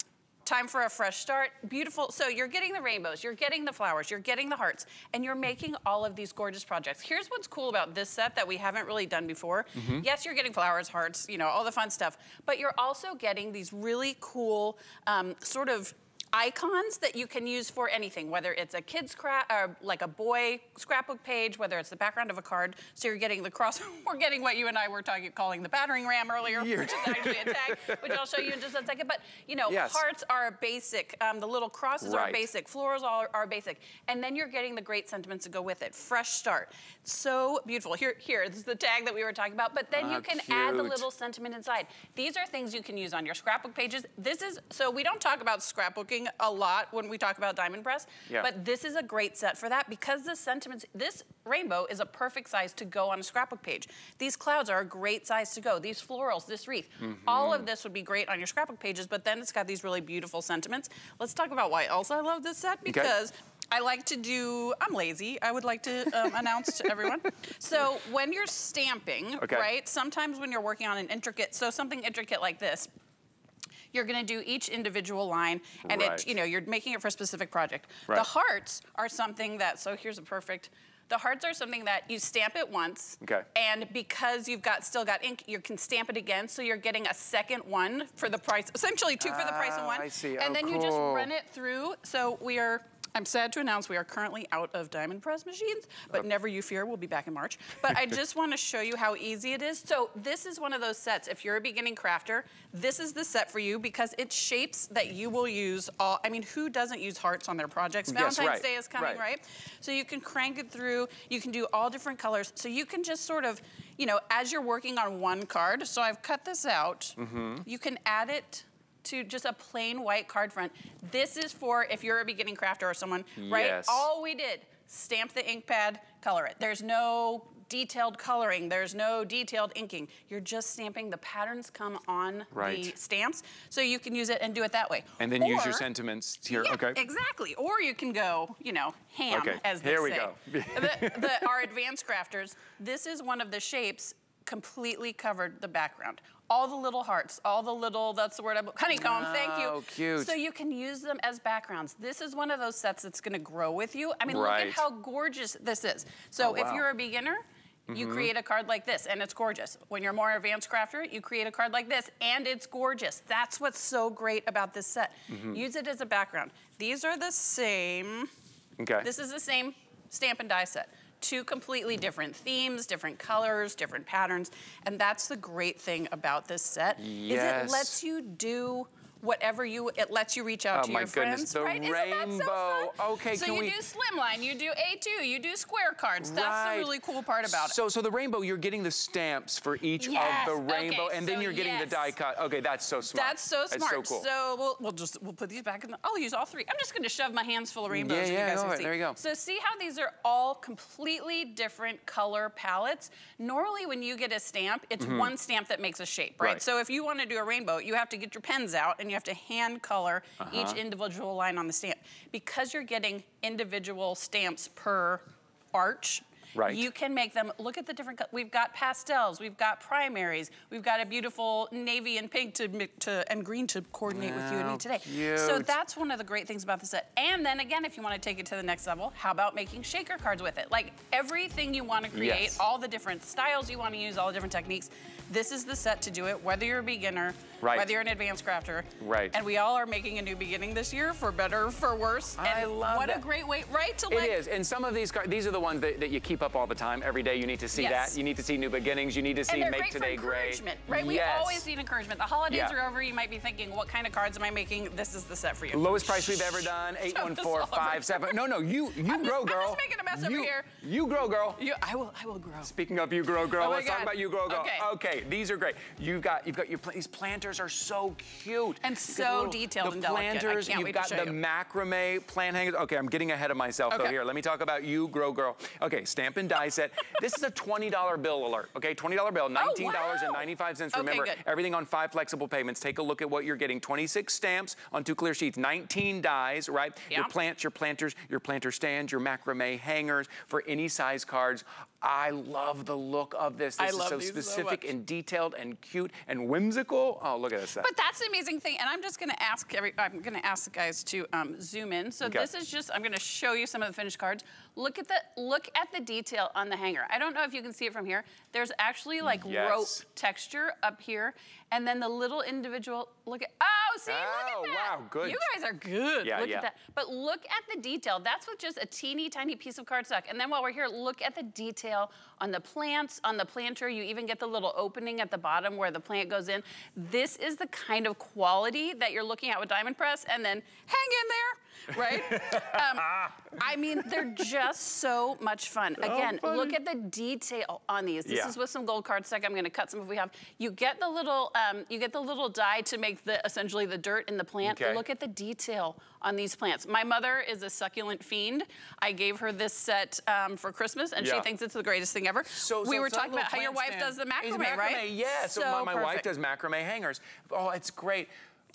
time for a fresh start. Beautiful. So you're getting the rainbows, you're getting the flowers, you're getting the hearts, and you're making all of these gorgeous projects. Here's what's cool about this set that we haven't really done before. Mm -hmm. Yes, you're getting flowers, hearts, you know, all the fun stuff, but you're also getting these really cool um, sort of icons that you can use for anything, whether it's a kid's craft, or uh, like a boy scrapbook page, whether it's the background of a card. So you're getting the cross, we're getting what you and I were talking, calling the battering ram earlier, which is actually a tag, which I'll show you in just a second. But you know, yes. hearts are basic. Um, the little crosses right. are basic. Florals are, are basic. And then you're getting the great sentiments to go with it. Fresh start. So beautiful. Here, here, this is the tag that we were talking about. But then you can cute. add the little sentiment inside. These are things you can use on your scrapbook pages. This is, so we don't talk about scrapbooking seeing a lot when we talk about Diamond Press. Yeah. But this is a great set for that because the sentiments, this rainbow is a perfect size to go on a scrapbook page. These clouds are a great size to go. These florals, this wreath, mm -hmm. all of this would be great on your scrapbook pages, but then it's got these really beautiful sentiments. Let's talk about why else I love this set because okay. I like to do, I'm lazy, I would like to um, announce to everyone. So when you're stamping, okay. right, sometimes when you're working on an intricate, so something intricate like this, you're gonna do each individual line and right. it, you know, you're making it for a specific project. Right. The hearts are something that, so here's a perfect, the hearts are something that you stamp it once, okay. and because you've got still got ink, you can stamp it again, so you're getting a second one for the price, essentially two for the price of ah, one. I see. And oh, then cool. you just run it through. So we are I'm sad to announce we are currently out of diamond press machines, but never you fear, we'll be back in March. But I just want to show you how easy it is. So this is one of those sets. If you're a beginning crafter, this is the set for you because it's shapes that you will use all, I mean, who doesn't use hearts on their projects? Valentine's yes, right. Day is coming, right. right? So you can crank it through, you can do all different colors. So you can just sort of, you know, as you're working on one card, so I've cut this out, mm -hmm. you can add it to just a plain white card front. This is for if you're a beginning crafter or someone, right? Yes. All we did, stamp the ink pad, color it. There's no detailed coloring. There's no detailed inking. You're just stamping. The patterns come on right. the stamps, so you can use it and do it that way. And then or, use your sentiments here. Yeah, okay. Exactly. Or you can go, you know, ham, okay. as they here say. Here we go. the, the, our advanced crafters, this is one of the shapes completely covered the background all the little hearts, all the little, that's the word I'm, honeycomb, oh, thank you. Oh, cute. So you can use them as backgrounds. This is one of those sets that's gonna grow with you. I mean, right. look at how gorgeous this is. So oh, wow. if you're a beginner, you mm -hmm. create a card like this and it's gorgeous. When you're more advanced crafter, you create a card like this and it's gorgeous. That's what's so great about this set. Mm -hmm. Use it as a background. These are the same. Okay. This is the same stamp and die set two completely different themes, different colors, different patterns. And that's the great thing about this set, yes. is it lets you do whatever you, it lets you reach out oh to your goodness. friends, the right? rainbow. So okay, so you we... do slimline, you do A2, you do square cards. Right. That's the really cool part about it. So so the rainbow, you're getting the stamps for each yes. of the rainbow, okay, and then so you're getting yes. the die cut. Okay, that's so smart. That's so smart. That's so cool. So we'll, we'll just, we'll put these back in the, I'll use all three. I'm just gonna shove my hands full of rainbows yeah, so yeah, you guys can see. There you go. So see how these are all completely different color palettes? Normally when you get a stamp, it's mm -hmm. one stamp that makes a shape, right? right? So if you wanna do a rainbow, you have to get your pens out and you have to hand color uh -huh. each individual line on the stamp. Because you're getting individual stamps per arch, Right. You can make them, look at the different, we've got pastels, we've got primaries, we've got a beautiful navy and pink to, to and green to coordinate with you and me today. Cute. So that's one of the great things about the set. And then again, if you want to take it to the next level, how about making shaker cards with it? Like everything you want to create, yes. all the different styles you want to use, all the different techniques, this is the set to do it, whether you're a beginner, right. whether you're an advanced crafter. Right. And we all are making a new beginning this year, for better, for worse. I and love what that. a great way, right? To it like, is, and some of these cards, these are the ones that, that you keep up all the time. Every day you need to see yes. that. You need to see new beginnings. You need to see make today great. Right? Yes. We always need encouragement. The holidays yeah. are over. You might be thinking, what kind of cards am I making? This is the set for you. Lowest price we've ever done, 8145 No, no, you you I'm grow, just, girl. I'm just making a mess you, over here. You grow, girl. You, I will, I will grow. Speaking of you grow, girl, oh let's God. talk about you grow, girl. Okay. okay, these are great. You've got, you've got your, these planters are so cute. And so little, detailed the planters, delicate. you've got the you. macrame plant hangers. Okay, I'm getting ahead of myself okay. though here. Let me talk about you grow, girl. Okay, stamp and die set. this is a $20 bill alert, okay? $20 bill, $19.95. Oh, wow. Remember, okay, everything on five flexible payments. Take a look at what you're getting. 26 stamps on two clear sheets, 19 dies, right? Your plants, your planters, your planter stands, your macrame hangers for any size cards. I love the look of this. This I is so specific so and detailed and cute and whimsical. Oh, look at this. But that's the amazing thing. And I'm just gonna ask every, I'm gonna ask the guys to um, zoom in. So okay. this is just, I'm gonna show you some of the finished cards. Look at the, look at the detail on the hanger. I don't know if you can see it from here. There's actually like yes. rope texture up here. And then the little individual, look at, oh, see, oh, look at that. wow, good. You guys are good. Yeah, look yeah. at that. But look at the detail. That's with just a teeny tiny piece of cardstock. And then while we're here, look at the detail on the plants, on the planter. You even get the little opening at the bottom where the plant goes in. This is the kind of quality that you're looking at with Diamond Press. And then hang in there, right? um, I mean, they're just so much fun. Again, look at the detail on these. This Yeah. is with some gold cardstock. I'm gonna cut some if we have. You get the little, um, you get the little die to make the essentially the dirt in the plant. Okay. Look at the detail on these plants. My mother is a succulent fiend. I gave her this set um, for Christmas, and Yeah. she thinks it's the greatest thing ever. So, we so were talking about how your wife plant does the stand. macrame, It's right? Yeah, so, my, my wife does macrame hangers. Oh, it's great.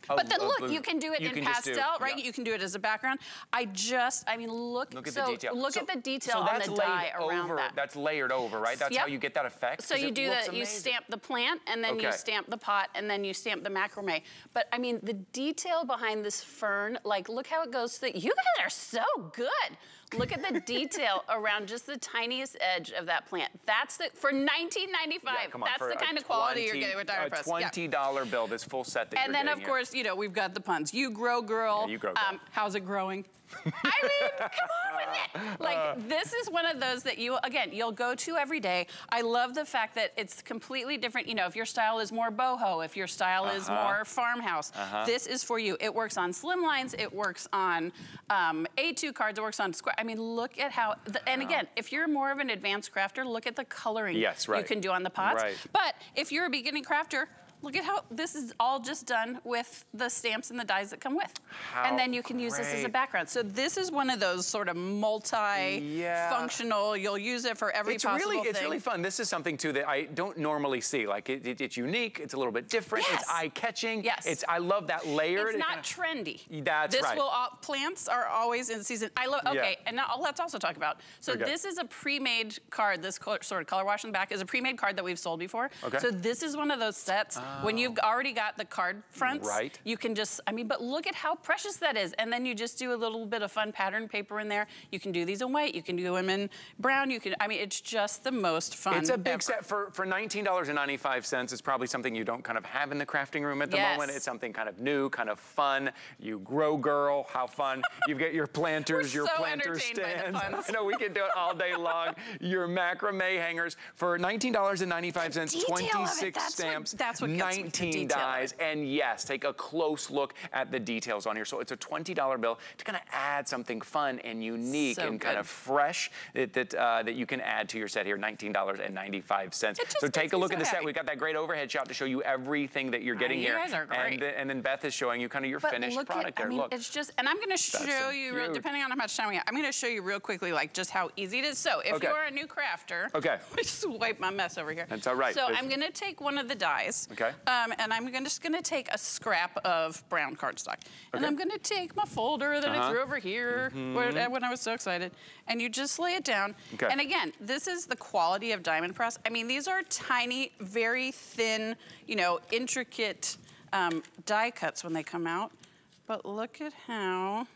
But then look, you can do it in just do- pastel, right? yeah. You can do it as a background. I just, I mean, look, Look at so the detail. look So- at the detail so on the die around over, that. That's layered over, right? That's how you get that effect. So you do that, you stamp the plant, and then you stamp the pot, and then you stamp the macrame. But I mean, the detail behind this fern, like, look how it goes. Through. You guys are so good. Look at the detail around just the tiniest edge of that plant. That's the for 1995. Yeah, come on, that's the a kind of quality you're getting with Diamond A Press. Yeah. twenty dollar bill, this full set that And then, of here. course, you know, we've got the puns. You grow, girl. Yeah, you grow, girl. Um, how's it growing? I mean, come on with it. Like, this is one of those that you, again, you'll go to every day. I love the fact that it's completely different. You know, if your style is more boho, if your style is Uh-huh. more farmhouse, Uh-huh. this is for you. It works on slim lines. It works on um, A2 cards. It works on square. I mean, look at how, the, and again, if you're more of an advanced crafter, look at the coloring Yes, you can do on the pots. Right. But if you're a beginning crafter, look at how this is all just done with the stamps and the dies that come with. How and then you can use this as a background. So this is one of those sort of multi-functional, you'll use it for every it's possible really, thing. It's really fun. This is something too that I don't normally see. Like it, it- it's unique. It's a little bit different. Yes. It's eye-catching. Yes. It's I love that layered. It's not trendy. That's this right. will all, plants are always in season. I love. Okay, Yeah. and now let's also talk about. So Okay. this is a pre-made card. This color, sort of color wash in the back is a pre-made card that we've sold before. Okay. So this is one of those sets ah. When you've already got the card fronts. Right. You can just. I mean, but look at how precious that is. And then you just do a little bit of fun pattern paper in there. You can do these in white. You can do them in brown. You can. I mean, it's just the most fun. It's a big ever. set for for nineteen dollars and ninety five cents. It's probably something you don't kind of have in the crafting room at the Yes. moment. It's something kind of new, kind of fun. You grow, girl. How fun! You get your planters, We're your so planter entertained by the stands. I know we can do it all day long. Your macrame hangers for nineteen dollars and ninety five cents. detail of it, Twenty six that's what- stamps. that's what gets me, the nineteen dies, and yes, take a close look at the details on here. So it's a twenty dollar bill to kind of add something fun and unique So and kind of fresh that that, uh, that you can add to your set here. Nineteen dollars and ninety five cents. So take a look so at the set. We've got that great overhead shot to show you everything that you're getting you here. guys are great. And, th- and then Beth is showing you kind of your But finished product at, there. I mean, look. it's just, and I'm going to show you, real, depending on how much time we have, I'm going to show you real quickly, like just how easy it is. So if Okay. you're a new crafter, Okay. I just wipe my mess over here. That's all right. So This- I'm going to take one of the dies. Okay. Um, and I'm gonna, just going to take a scrap of brown cardstock, and I'm going to take my folder that Uh-huh. I threw over here when, when I was so excited, and you just lay it down. Okay. And again, this is the quality of diamond press. I mean, these are tiny, very thin, you know, intricate um, die cuts when they come out. But look at how.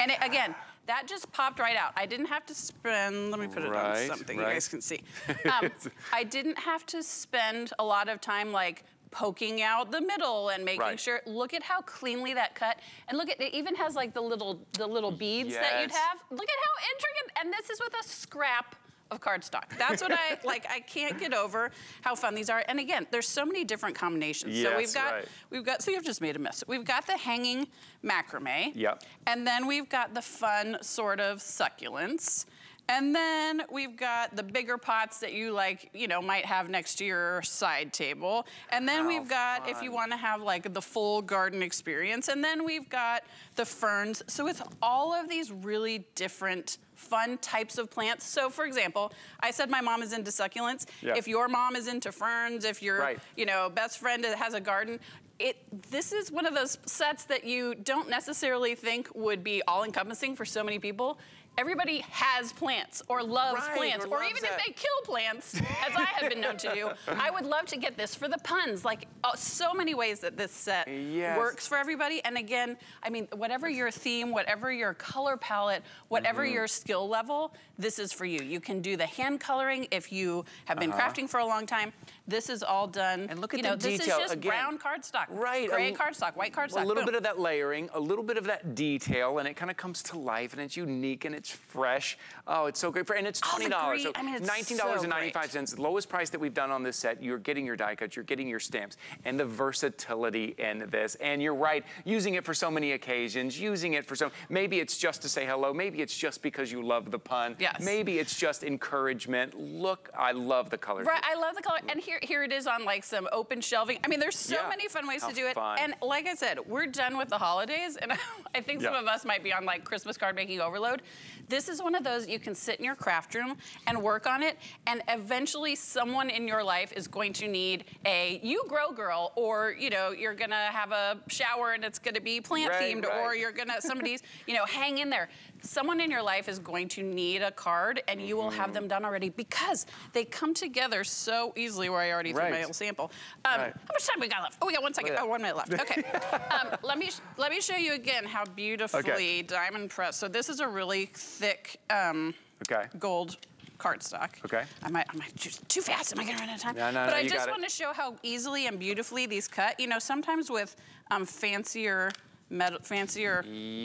And it, again, that just popped right out. I didn't have to spend, let me put it Right, on something right. you guys can see. Um, I didn't have to spend a lot of time like poking out the middle and making Right. sure, look at how cleanly that cut. And look at, it even has like the little, the little beads that you'd have. Look at how intricate, and this is with a scrap of cardstock. That's what I, like, I can't get over how fun these are. And again, there's so many different combinations. so we've got, right. we've got, so you've just made a mess. We've got the hanging macrame. Yep. And then we've got the fun sort of succulents. And then we've got the bigger pots that you like, you know, might have next to your side table. And then How we've got, if you want to have like the full garden experience. And then we've got the ferns. So with all of these really different fun types of plants. So for example, I said my mom is into succulents. Yeah. If your mom is into ferns, if your, Right. you know, best friend has a garden, it, this is one of those sets that you don't necessarily think would be all encompassing for so many people. Everybody has plants or loves Right, plants, or or, loves even it. if they kill plants, as I have been known to do. I would love to get this for the puns. Like uh, so many ways that this set Yes. works for everybody. And again, I mean, whatever your theme, whatever your color palette, whatever Mm-hmm. your skill level, this is for you. You can do the hand coloring if you have been Uh-huh. crafting for a long time. This is all done. And look at you the know, this is just again. brown cardstock, Right, Gray a- cardstock, white cardstock. a little boom. bit of that layering, a little bit of that detail, and it kind of comes to life, and it's unique, and it's fresh. Oh, it's so great. For, and it's $20. Oh, so I mean, it's $19.95. so lowest price that we've done on this set. You're getting your die cuts, you're getting your stamps, and the versatility in this. And you're right, using it for so many occasions, using it for so, maybe it's just to say hello, maybe it's just because you love the pun. Yes. Maybe it's just encouragement. Look, I love the colors. Right, I love the color. And here, here it is on like some open shelving. I mean, there's so Yeah. many fun ways How to do it. fun. And like I said, we're done with the holidays. And I think some of us might be on like Christmas card making overload. This is one of those you can sit in your craft room and work on it. And eventually someone in your life is going to need a you grow girl or, you know, you're going to have a shower and it's going to be plant themed right. or you're going to, somebody's, you know, hang in there. Someone in your life is going to need a card and you will Mm-hmm. have them done already because they come together so easily where I already threw my Right. little sample. Um, Right. How much time we got left? Oh, we got one second. Oh, one minute left. Okay. um, let me let me show you again how beautifully diamond pressed. So this is a really thick um, Okay. gold cardstock. Okay. I might, I might just too fast. Am I gonna run out of time? No, no, but no, I just want to show how easily and beautifully these cut. You know, sometimes with um, fancier metal, fancier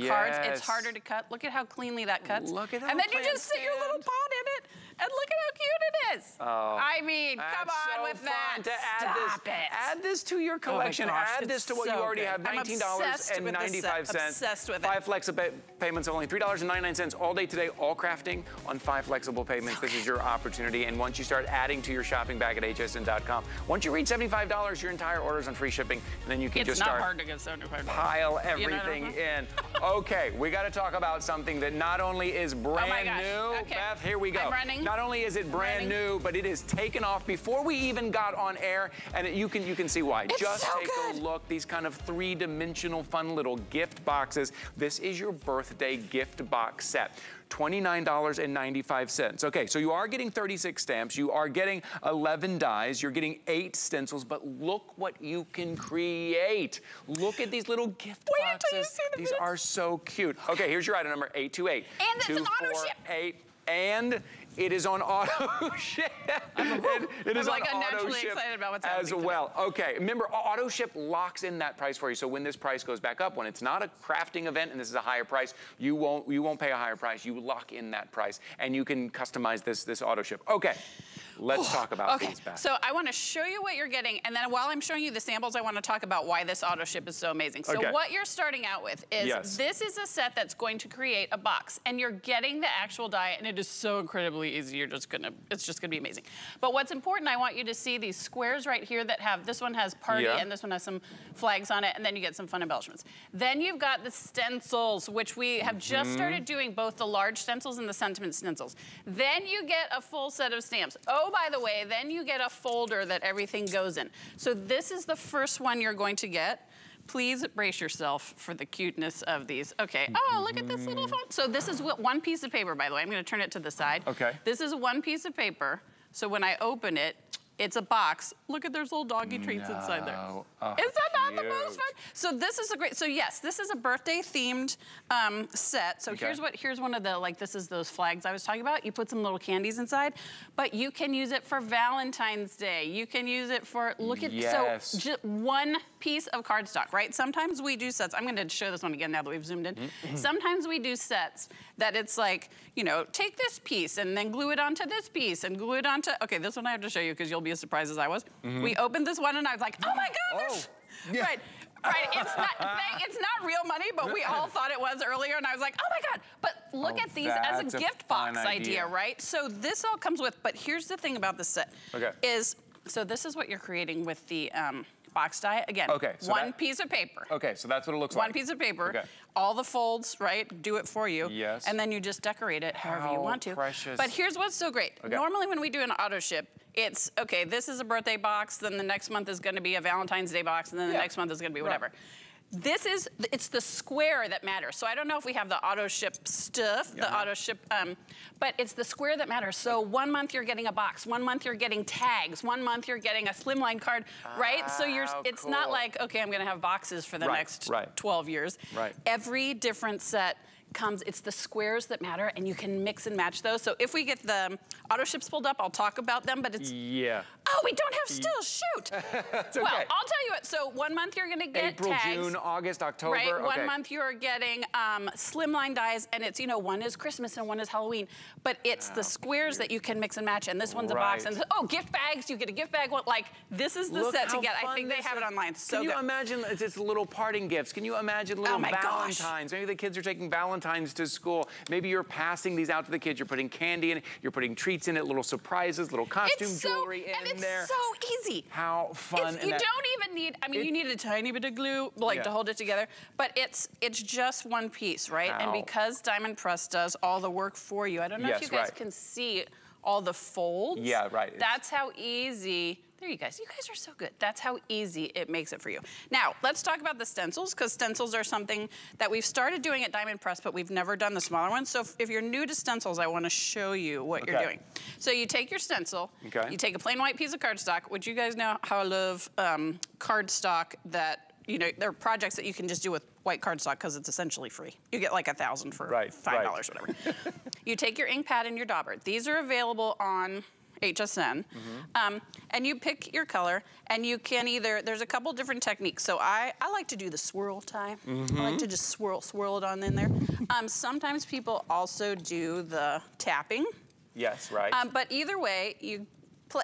cards, it's harder to cut. Look at how cleanly that cuts. Look at that. And then you just sit your little pot in it, and look at how cute it is. Oh, I mean, come on so with that. to add Stop this, it. Add this to your oh collection. gosh, add this to what you already good. have. Nineteen obsessed dollars and with this set. ninety-five. Obsessed with it. Five flexible payments of only. Three dollars and ninety-nine cents all day today. All crafting on five flexible payments. this is your opportunity. And once you start adding to your shopping bag at hsn.com, once you reach seventy-five dollars, your entire order's on free shipping, and then you can It's just not start hard to get $75. pile You know everything in. Okay, we got to talk about something that not only is brand Oh my gosh. new, Okay. Beth, here we go. Not only is it brand new, but it is taken off before we even got on air, and it, you can you can see why. It's Just so take good. a look. These kind of three-dimensional, fun little gift boxes. This is your birthday gift box set. $29.95. Okay, so you are getting 36 stamps, you are getting 11 dies, you're getting eight stencils, but look what you can create. Look at these little gift Wait until you boxes. the These bits. are so cute. Okay, here's your item number 828. And it's an auto ship. 248, And it is on auto ship. It- it is I'm, like, on auto unnaturally ship excited about what's as today. well. Okay, remember, auto ship locks in that price for you. So when this price goes back up, when it's not a crafting event and this is a higher price, you won't you won't pay a higher price. You lock in that price, and you can customize this this auto ship. Okay, let's talk about Okay, these. Beth. so I want to show you what you're getting, and then while I'm showing you the samples, I want to talk about why this auto ship is so amazing. So Okay. what you're starting out with is Yes. this is a set that's going to create a box, and you're getting the actual die, and it is so incredibly easy. You're just gonna, it's just gonna be amazing. But what's important, I want you to see these squares right here that have, this one has party, Yeah. and this one has some flags on it, and then you get some fun embellishments. Then you've got the stencils, which we have Mm-hmm. just started doing both the large stencils and the sentiment stencils. Then you get a full set of stamps. Oh, Oh, by the way, then you get a folder that everything goes in. So this is the first one you're going to get. Please brace yourself for the cuteness of these. Okay. Oh, look at this little mm-hmm. font. So this is what one piece of paper, by the way. I'm going to turn it to the side. Okay. This is one piece of paper. So when I open it, it's a box. Look at there's little doggy treats inside there. Oh, Is that not the most fun? So this is a great. So yes, this is a birthday themed um, set. So Okay. here's what. Here's one of the like. This is those flags I was talking about. You put some little candies inside, but you can use it for Valentine's Day. You can use it for. Look at Yes. so just one piece of cardstock, right? Sometimes we do sets. I'm going to show this one again now that we've zoomed in. Mm-hmm. Sometimes we do sets that it's like you know take this piece and then glue it onto this piece and glue it onto. Okay, this one I have to show you because you'll be as surprised as I was. We opened this one and I was like, oh my god, there's. Oh, yeah. right. Right, it's not it's not real money, but we all thought it was earlier, and I was like, oh my god! But look Oh, at these as a a gift box idea. idea. right? So this all comes with. But here's the thing about this set. Okay. Is so this is what you're creating with the um, box die. Again, Okay, so one that- piece of paper. Okay, so that's what it looks like. One piece of paper, Okay. all the folds, right? Do it for you. Yes. And then you just decorate it however you want to. precious. But here's what's so great. Okay. Normally when we do an auto ship, it's okay, this is a birthday box, then the next month is gonna be a Valentine's Day box, and then the Yeah. next month is gonna be Right. This is, it's the square that matters. So I don't know if we have the auto ship stuff, the Uh-huh. auto ship, um, but it's the square that matters. So one month you're getting a box, one month you're getting tags, one month you're getting a slimline card, right? So you're, Ah, it's not like, okay, I'm gonna have boxes for the Right, next right. 12 years. Right. Every different set comes, it's the squares that matter and you can mix and match those. So if we get the auto ships pulled up, I'll talk about them, but it's... Yeah. Oh, we don't have still, shoot. okay. Well, I'll tell you what, so one month you're gonna get April, tags. June, August, October. Right, okay. one month you're getting um, slimline dies, and it's, you know, one is Christmas and one is Halloween, but it's the squares that you can mix and match, and this one's a box, Right. and oh, gift bags, you get a gift bag, one, like, this is the Look set to get. I think they have it online, so Can you good. imagine it's just little parting gifts? Can you imagine little Oh my gosh. Valentines? Maybe the kids are taking Valentines to school. Maybe you're passing these out to the kids. You're putting candy in it. You're putting treats in it, little surprises, little costume It's so, jewelry in it's there. so easy. How fun. It's, you that- don't even need, I mean, It- you need a tiny bit of glue, like, Yeah. to hold it together, but it's it's just one piece, right? And because Diamond Press does all the work for you, I don't know Yes, if you guys right. can see all the folds. Yeah, right. It's- That's how easy, there you guys, you guys are so good. That's how easy it makes it for you. Now, let's talk about the stencils, because stencils are something that we've started doing at Diamond Press, but we've never done the smaller ones. So if, if you're new to stencils, I wanna show you what you're Okay. doing. So you take your stencil, Okay. you take a plain white piece of cardstock, which you guys know how I love um, cardstock that, you know, there are projects that you can just do with white cardstock because it's essentially free. You get like a thousand for Right, $5, right. whatever. you take your ink pad and your dauber. These are available on HSN. Um, and you pick your color and you can either, there's a couple different techniques. So I, I like to do the swirl tie. I like to just swirl, swirl it on in there. Um, sometimes people also do the tapping. Yes, right. Um, but either way, you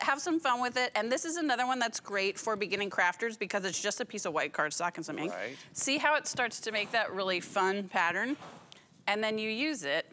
have some fun with it. And this is another one that's great for beginning crafters because it's just a piece of white cardstock and some ink. Right. See how it starts to make that really fun pattern? And then you use it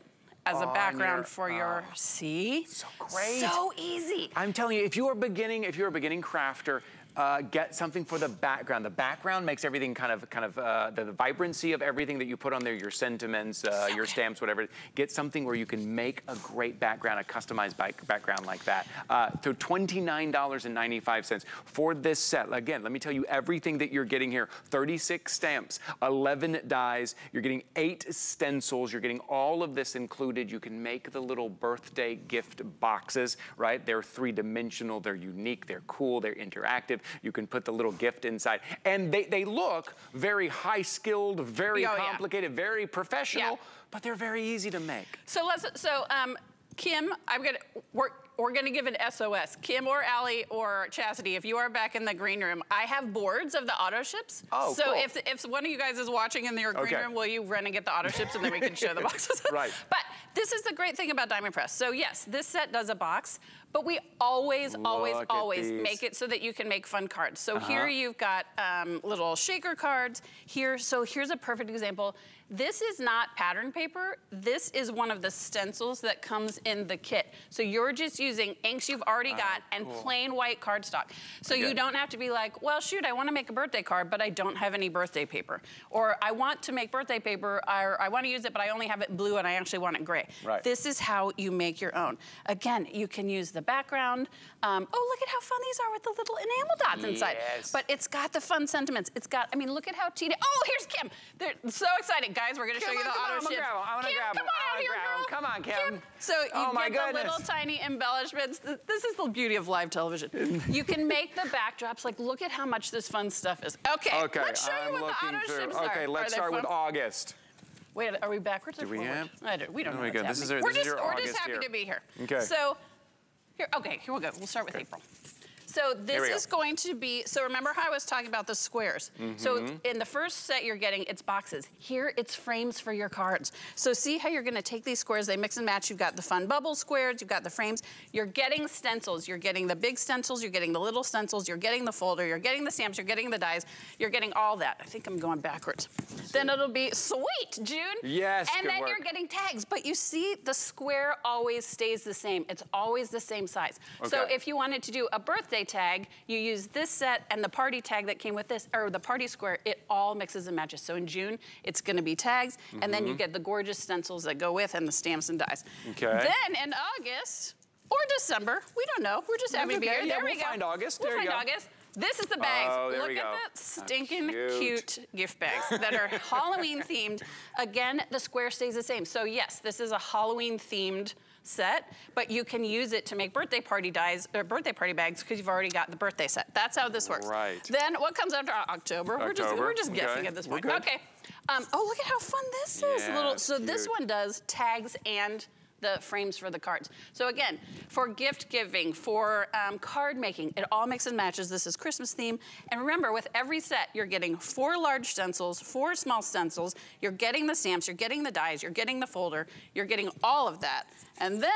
as a background your- for your, see? So great. So easy. I'm telling you, if you are beginning, if you're a beginning crafter, uh, get something for the background. The background makes everything kind of, kind of uh, the, the vibrancy of everything that you put on there, your sentiments, uh, your stamps, whatever. Get something where you can make a great background, a customized back- background like that. Uh, so $29.95 for this set. Again, let me tell you everything that you're getting here. 36 stamps, 11 dies. You're getting eight stencils. You're getting all of this included. You can make the little birthday gift boxes, right? They're three-dimensional, they're unique, they're cool, they're interactive. You can put the little gift inside. And they, they look very high-skilled, very Oh, yeah. complicated, very professional, Yeah. but they're very easy to make. So let's, so um, Kim, I'm gonna, we're, we're gonna give an SOS. Kim or Allie or Chastity, if you are back in the green room, I have boards of the auto ships. Oh, So cool. if, if one of you guys is watching in your green Okay. room, will you run and get the auto ships and then we can show the boxes? Right. But this is the great thing about Diamond Press. So yes, this set does a box, but we always, always, Look at always these. make it so that you can make fun cards. So Uh-huh. here you've got um, little shaker cards. Here, so here's a perfect example. This is not pattern paper. This is one of the stencils that comes in the kit. So you're just using inks you've already got and cool. plain white cardstock. So you don't have to be like, well, shoot, I want to make a birthday card, but I don't have any birthday paper. Or I want to make birthday paper, or I want to use it, but I only have it blue and I actually want it gray. Right. This is how you make your own. Again, you can use the background. Um, oh, look at how fun these are with the little enamel dots inside. Yes. But it's got the fun sentiments. It's got, I mean, look at how Tina, oh, here's Kim. They're so excited. Guys, we're going to show you the come on, ships. I wanna grab grab 'em. come on I wanna here, grab 'em. girl. Come on, Kim. So oh you Oh, my get the little tiny embellishments. This is the beauty of live television. you can make the backdrops. Like, look at how much this fun stuff is. Okay, Okay, let's show I'm you what the auto through. ships are. Okay, let's they start with? August. Wait, are we backwards or Do we forward? have- I don't, we don't There know what's. This is our- we're this is just, your we're just happy here. to be here. Okay. So, here, okay, here we go. We'll start with April. So this we go. is going to be, so remember how I was talking about the squares? So Mm-hmm. in the first set you're getting, it's boxes. Here, it's frames for your cards. So see how you're gonna take these squares, they mix and match. You've got the fun bubble squares, you've got the frames. You're getting stencils. You're getting the big stencils, you're getting the little stencils, you're getting the folder, you're getting the stamps, you're getting the dies, you're getting all that. I think I'm going backwards. Then it'll be, sweet, June. Yes, And then work. you're getting tags, but you see the square always stays the same. It's always the same size. So if you wanted to do a birthday tag, you use this set and the party tag that came with this, or the party square, it all mixes and matches. So in June, it's gonna be tags, and then you get the gorgeous stencils that go with and the stamps and dies. Mm-hmm. Okay. Then in August, or December, we don't know, we're just having okay. here. Yeah, there we'll we go. find August. We'll There you go. August. This is the bags. Oh, there Look we at go. stinking cute. cute gift bags that are Halloween themed. Again, the square stays the same. So yes, this is a Halloween themed set, but you can use it to make birthday party dies or birthday party bags because you've already got the birthday set. That's how this works. Right. Then what comes after October? We're just October, we're just guessing okay. at this We're point. good. Okay. Um, oh, look at how fun this is. Yeah, Little. So this one does tags and the frames for the cards. So again, for gift giving, for um, card making, it all mixes and matches. This is Christmas theme. And remember, with every set, you're getting four large stencils, four small stencils. You're getting the stamps, you're getting the dies, you're getting the folder, you're getting all of that. And then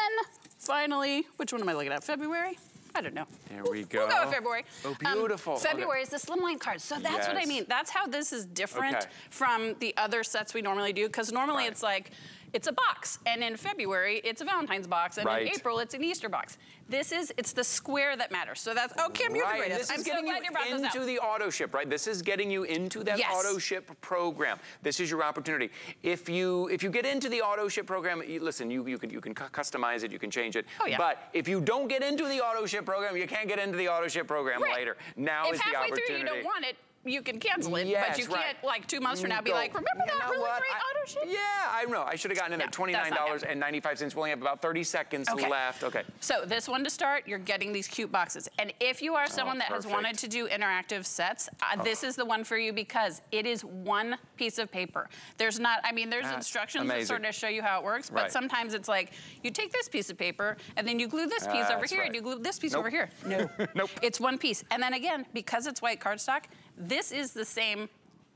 finally, which one am I looking at? February? I don't know. There we We'll go. go February. Oh, Um, beautiful. Okay. February is the slimline cards. So that's what I mean. That's how this is different Okay. from the other sets we normally do. Because normally Right. it's like, it's a box. And in February, it's a Valentine's box. And Right. in April, it's an Easter box. This is, it's the square that matters. So that's, oh, Kim, you're the Right, and greatest. this I'm is so getting glad you you into the auto ship, right? This is getting you into that Yes. auto ship program. This is your opportunity. If you if you get into the auto ship program, you, listen, you you can you can customize it, you can change it. Oh, yeah. But if you don't get into the auto ship program, you can't get into the auto ship program Right. later. Now if is the opportunity. If halfway through you don't want it, you can cancel it. but you right. can't, like, two months from now, be like, remember You that really what? great I- auto ship? Yeah, I know. I should have gotten in No, there. that's Twenty-nine not dollars and ninety-five cents. We only have about thirty seconds Okay. left. Okay. So this one to start, you're getting these cute boxes. And if you are someone that has wanted to do interactive sets, uh, this is the one for you because it is one piece of paper. There's not, I mean, there's instructions that amazing. sort of show you how it works, but Right. sometimes it's like, you take this piece of paper and then you glue this piece over here right. and you glue this piece Nope. over here. No. Nope. It's one piece. And then again, because it's white cardstock, this is the same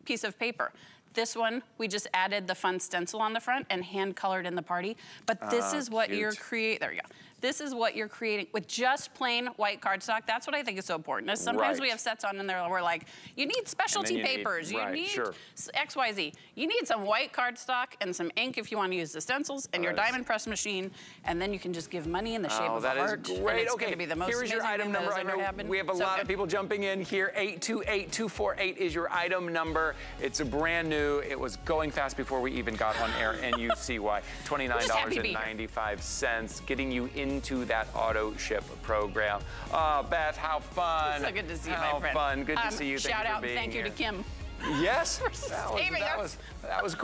piece of paper. This one, we just added the fun stencil on the front and hand colored in the party. But this Ah, is what you're cute. create. There you go. This is what you're creating with just plain white cardstock. That's what I think is so important. Is sometimes we have sets on in there where we're like, you need specialty you need- papers, you right, need sure. s- X, Y, Z. You need some white cardstock and some ink if you want to use the stencils and your diamond press machine, and then you can just give money in the shape Oh, of that a is heart. and great. it's okay, be the most here's your item number. I know happened. we have a So lot good. of people jumping in here. 828248 is your item number. It's a brand new. It was going fast before we even got on air, and you see why. just happy to be here. $29.95, getting you into that auto ship program. Oh, Beth, how fun. So good to see you, how my friend. fun. Good to Um, see you. Thank Shout you for out, being thank you to Kim. Yes, for that was, that us. was, that was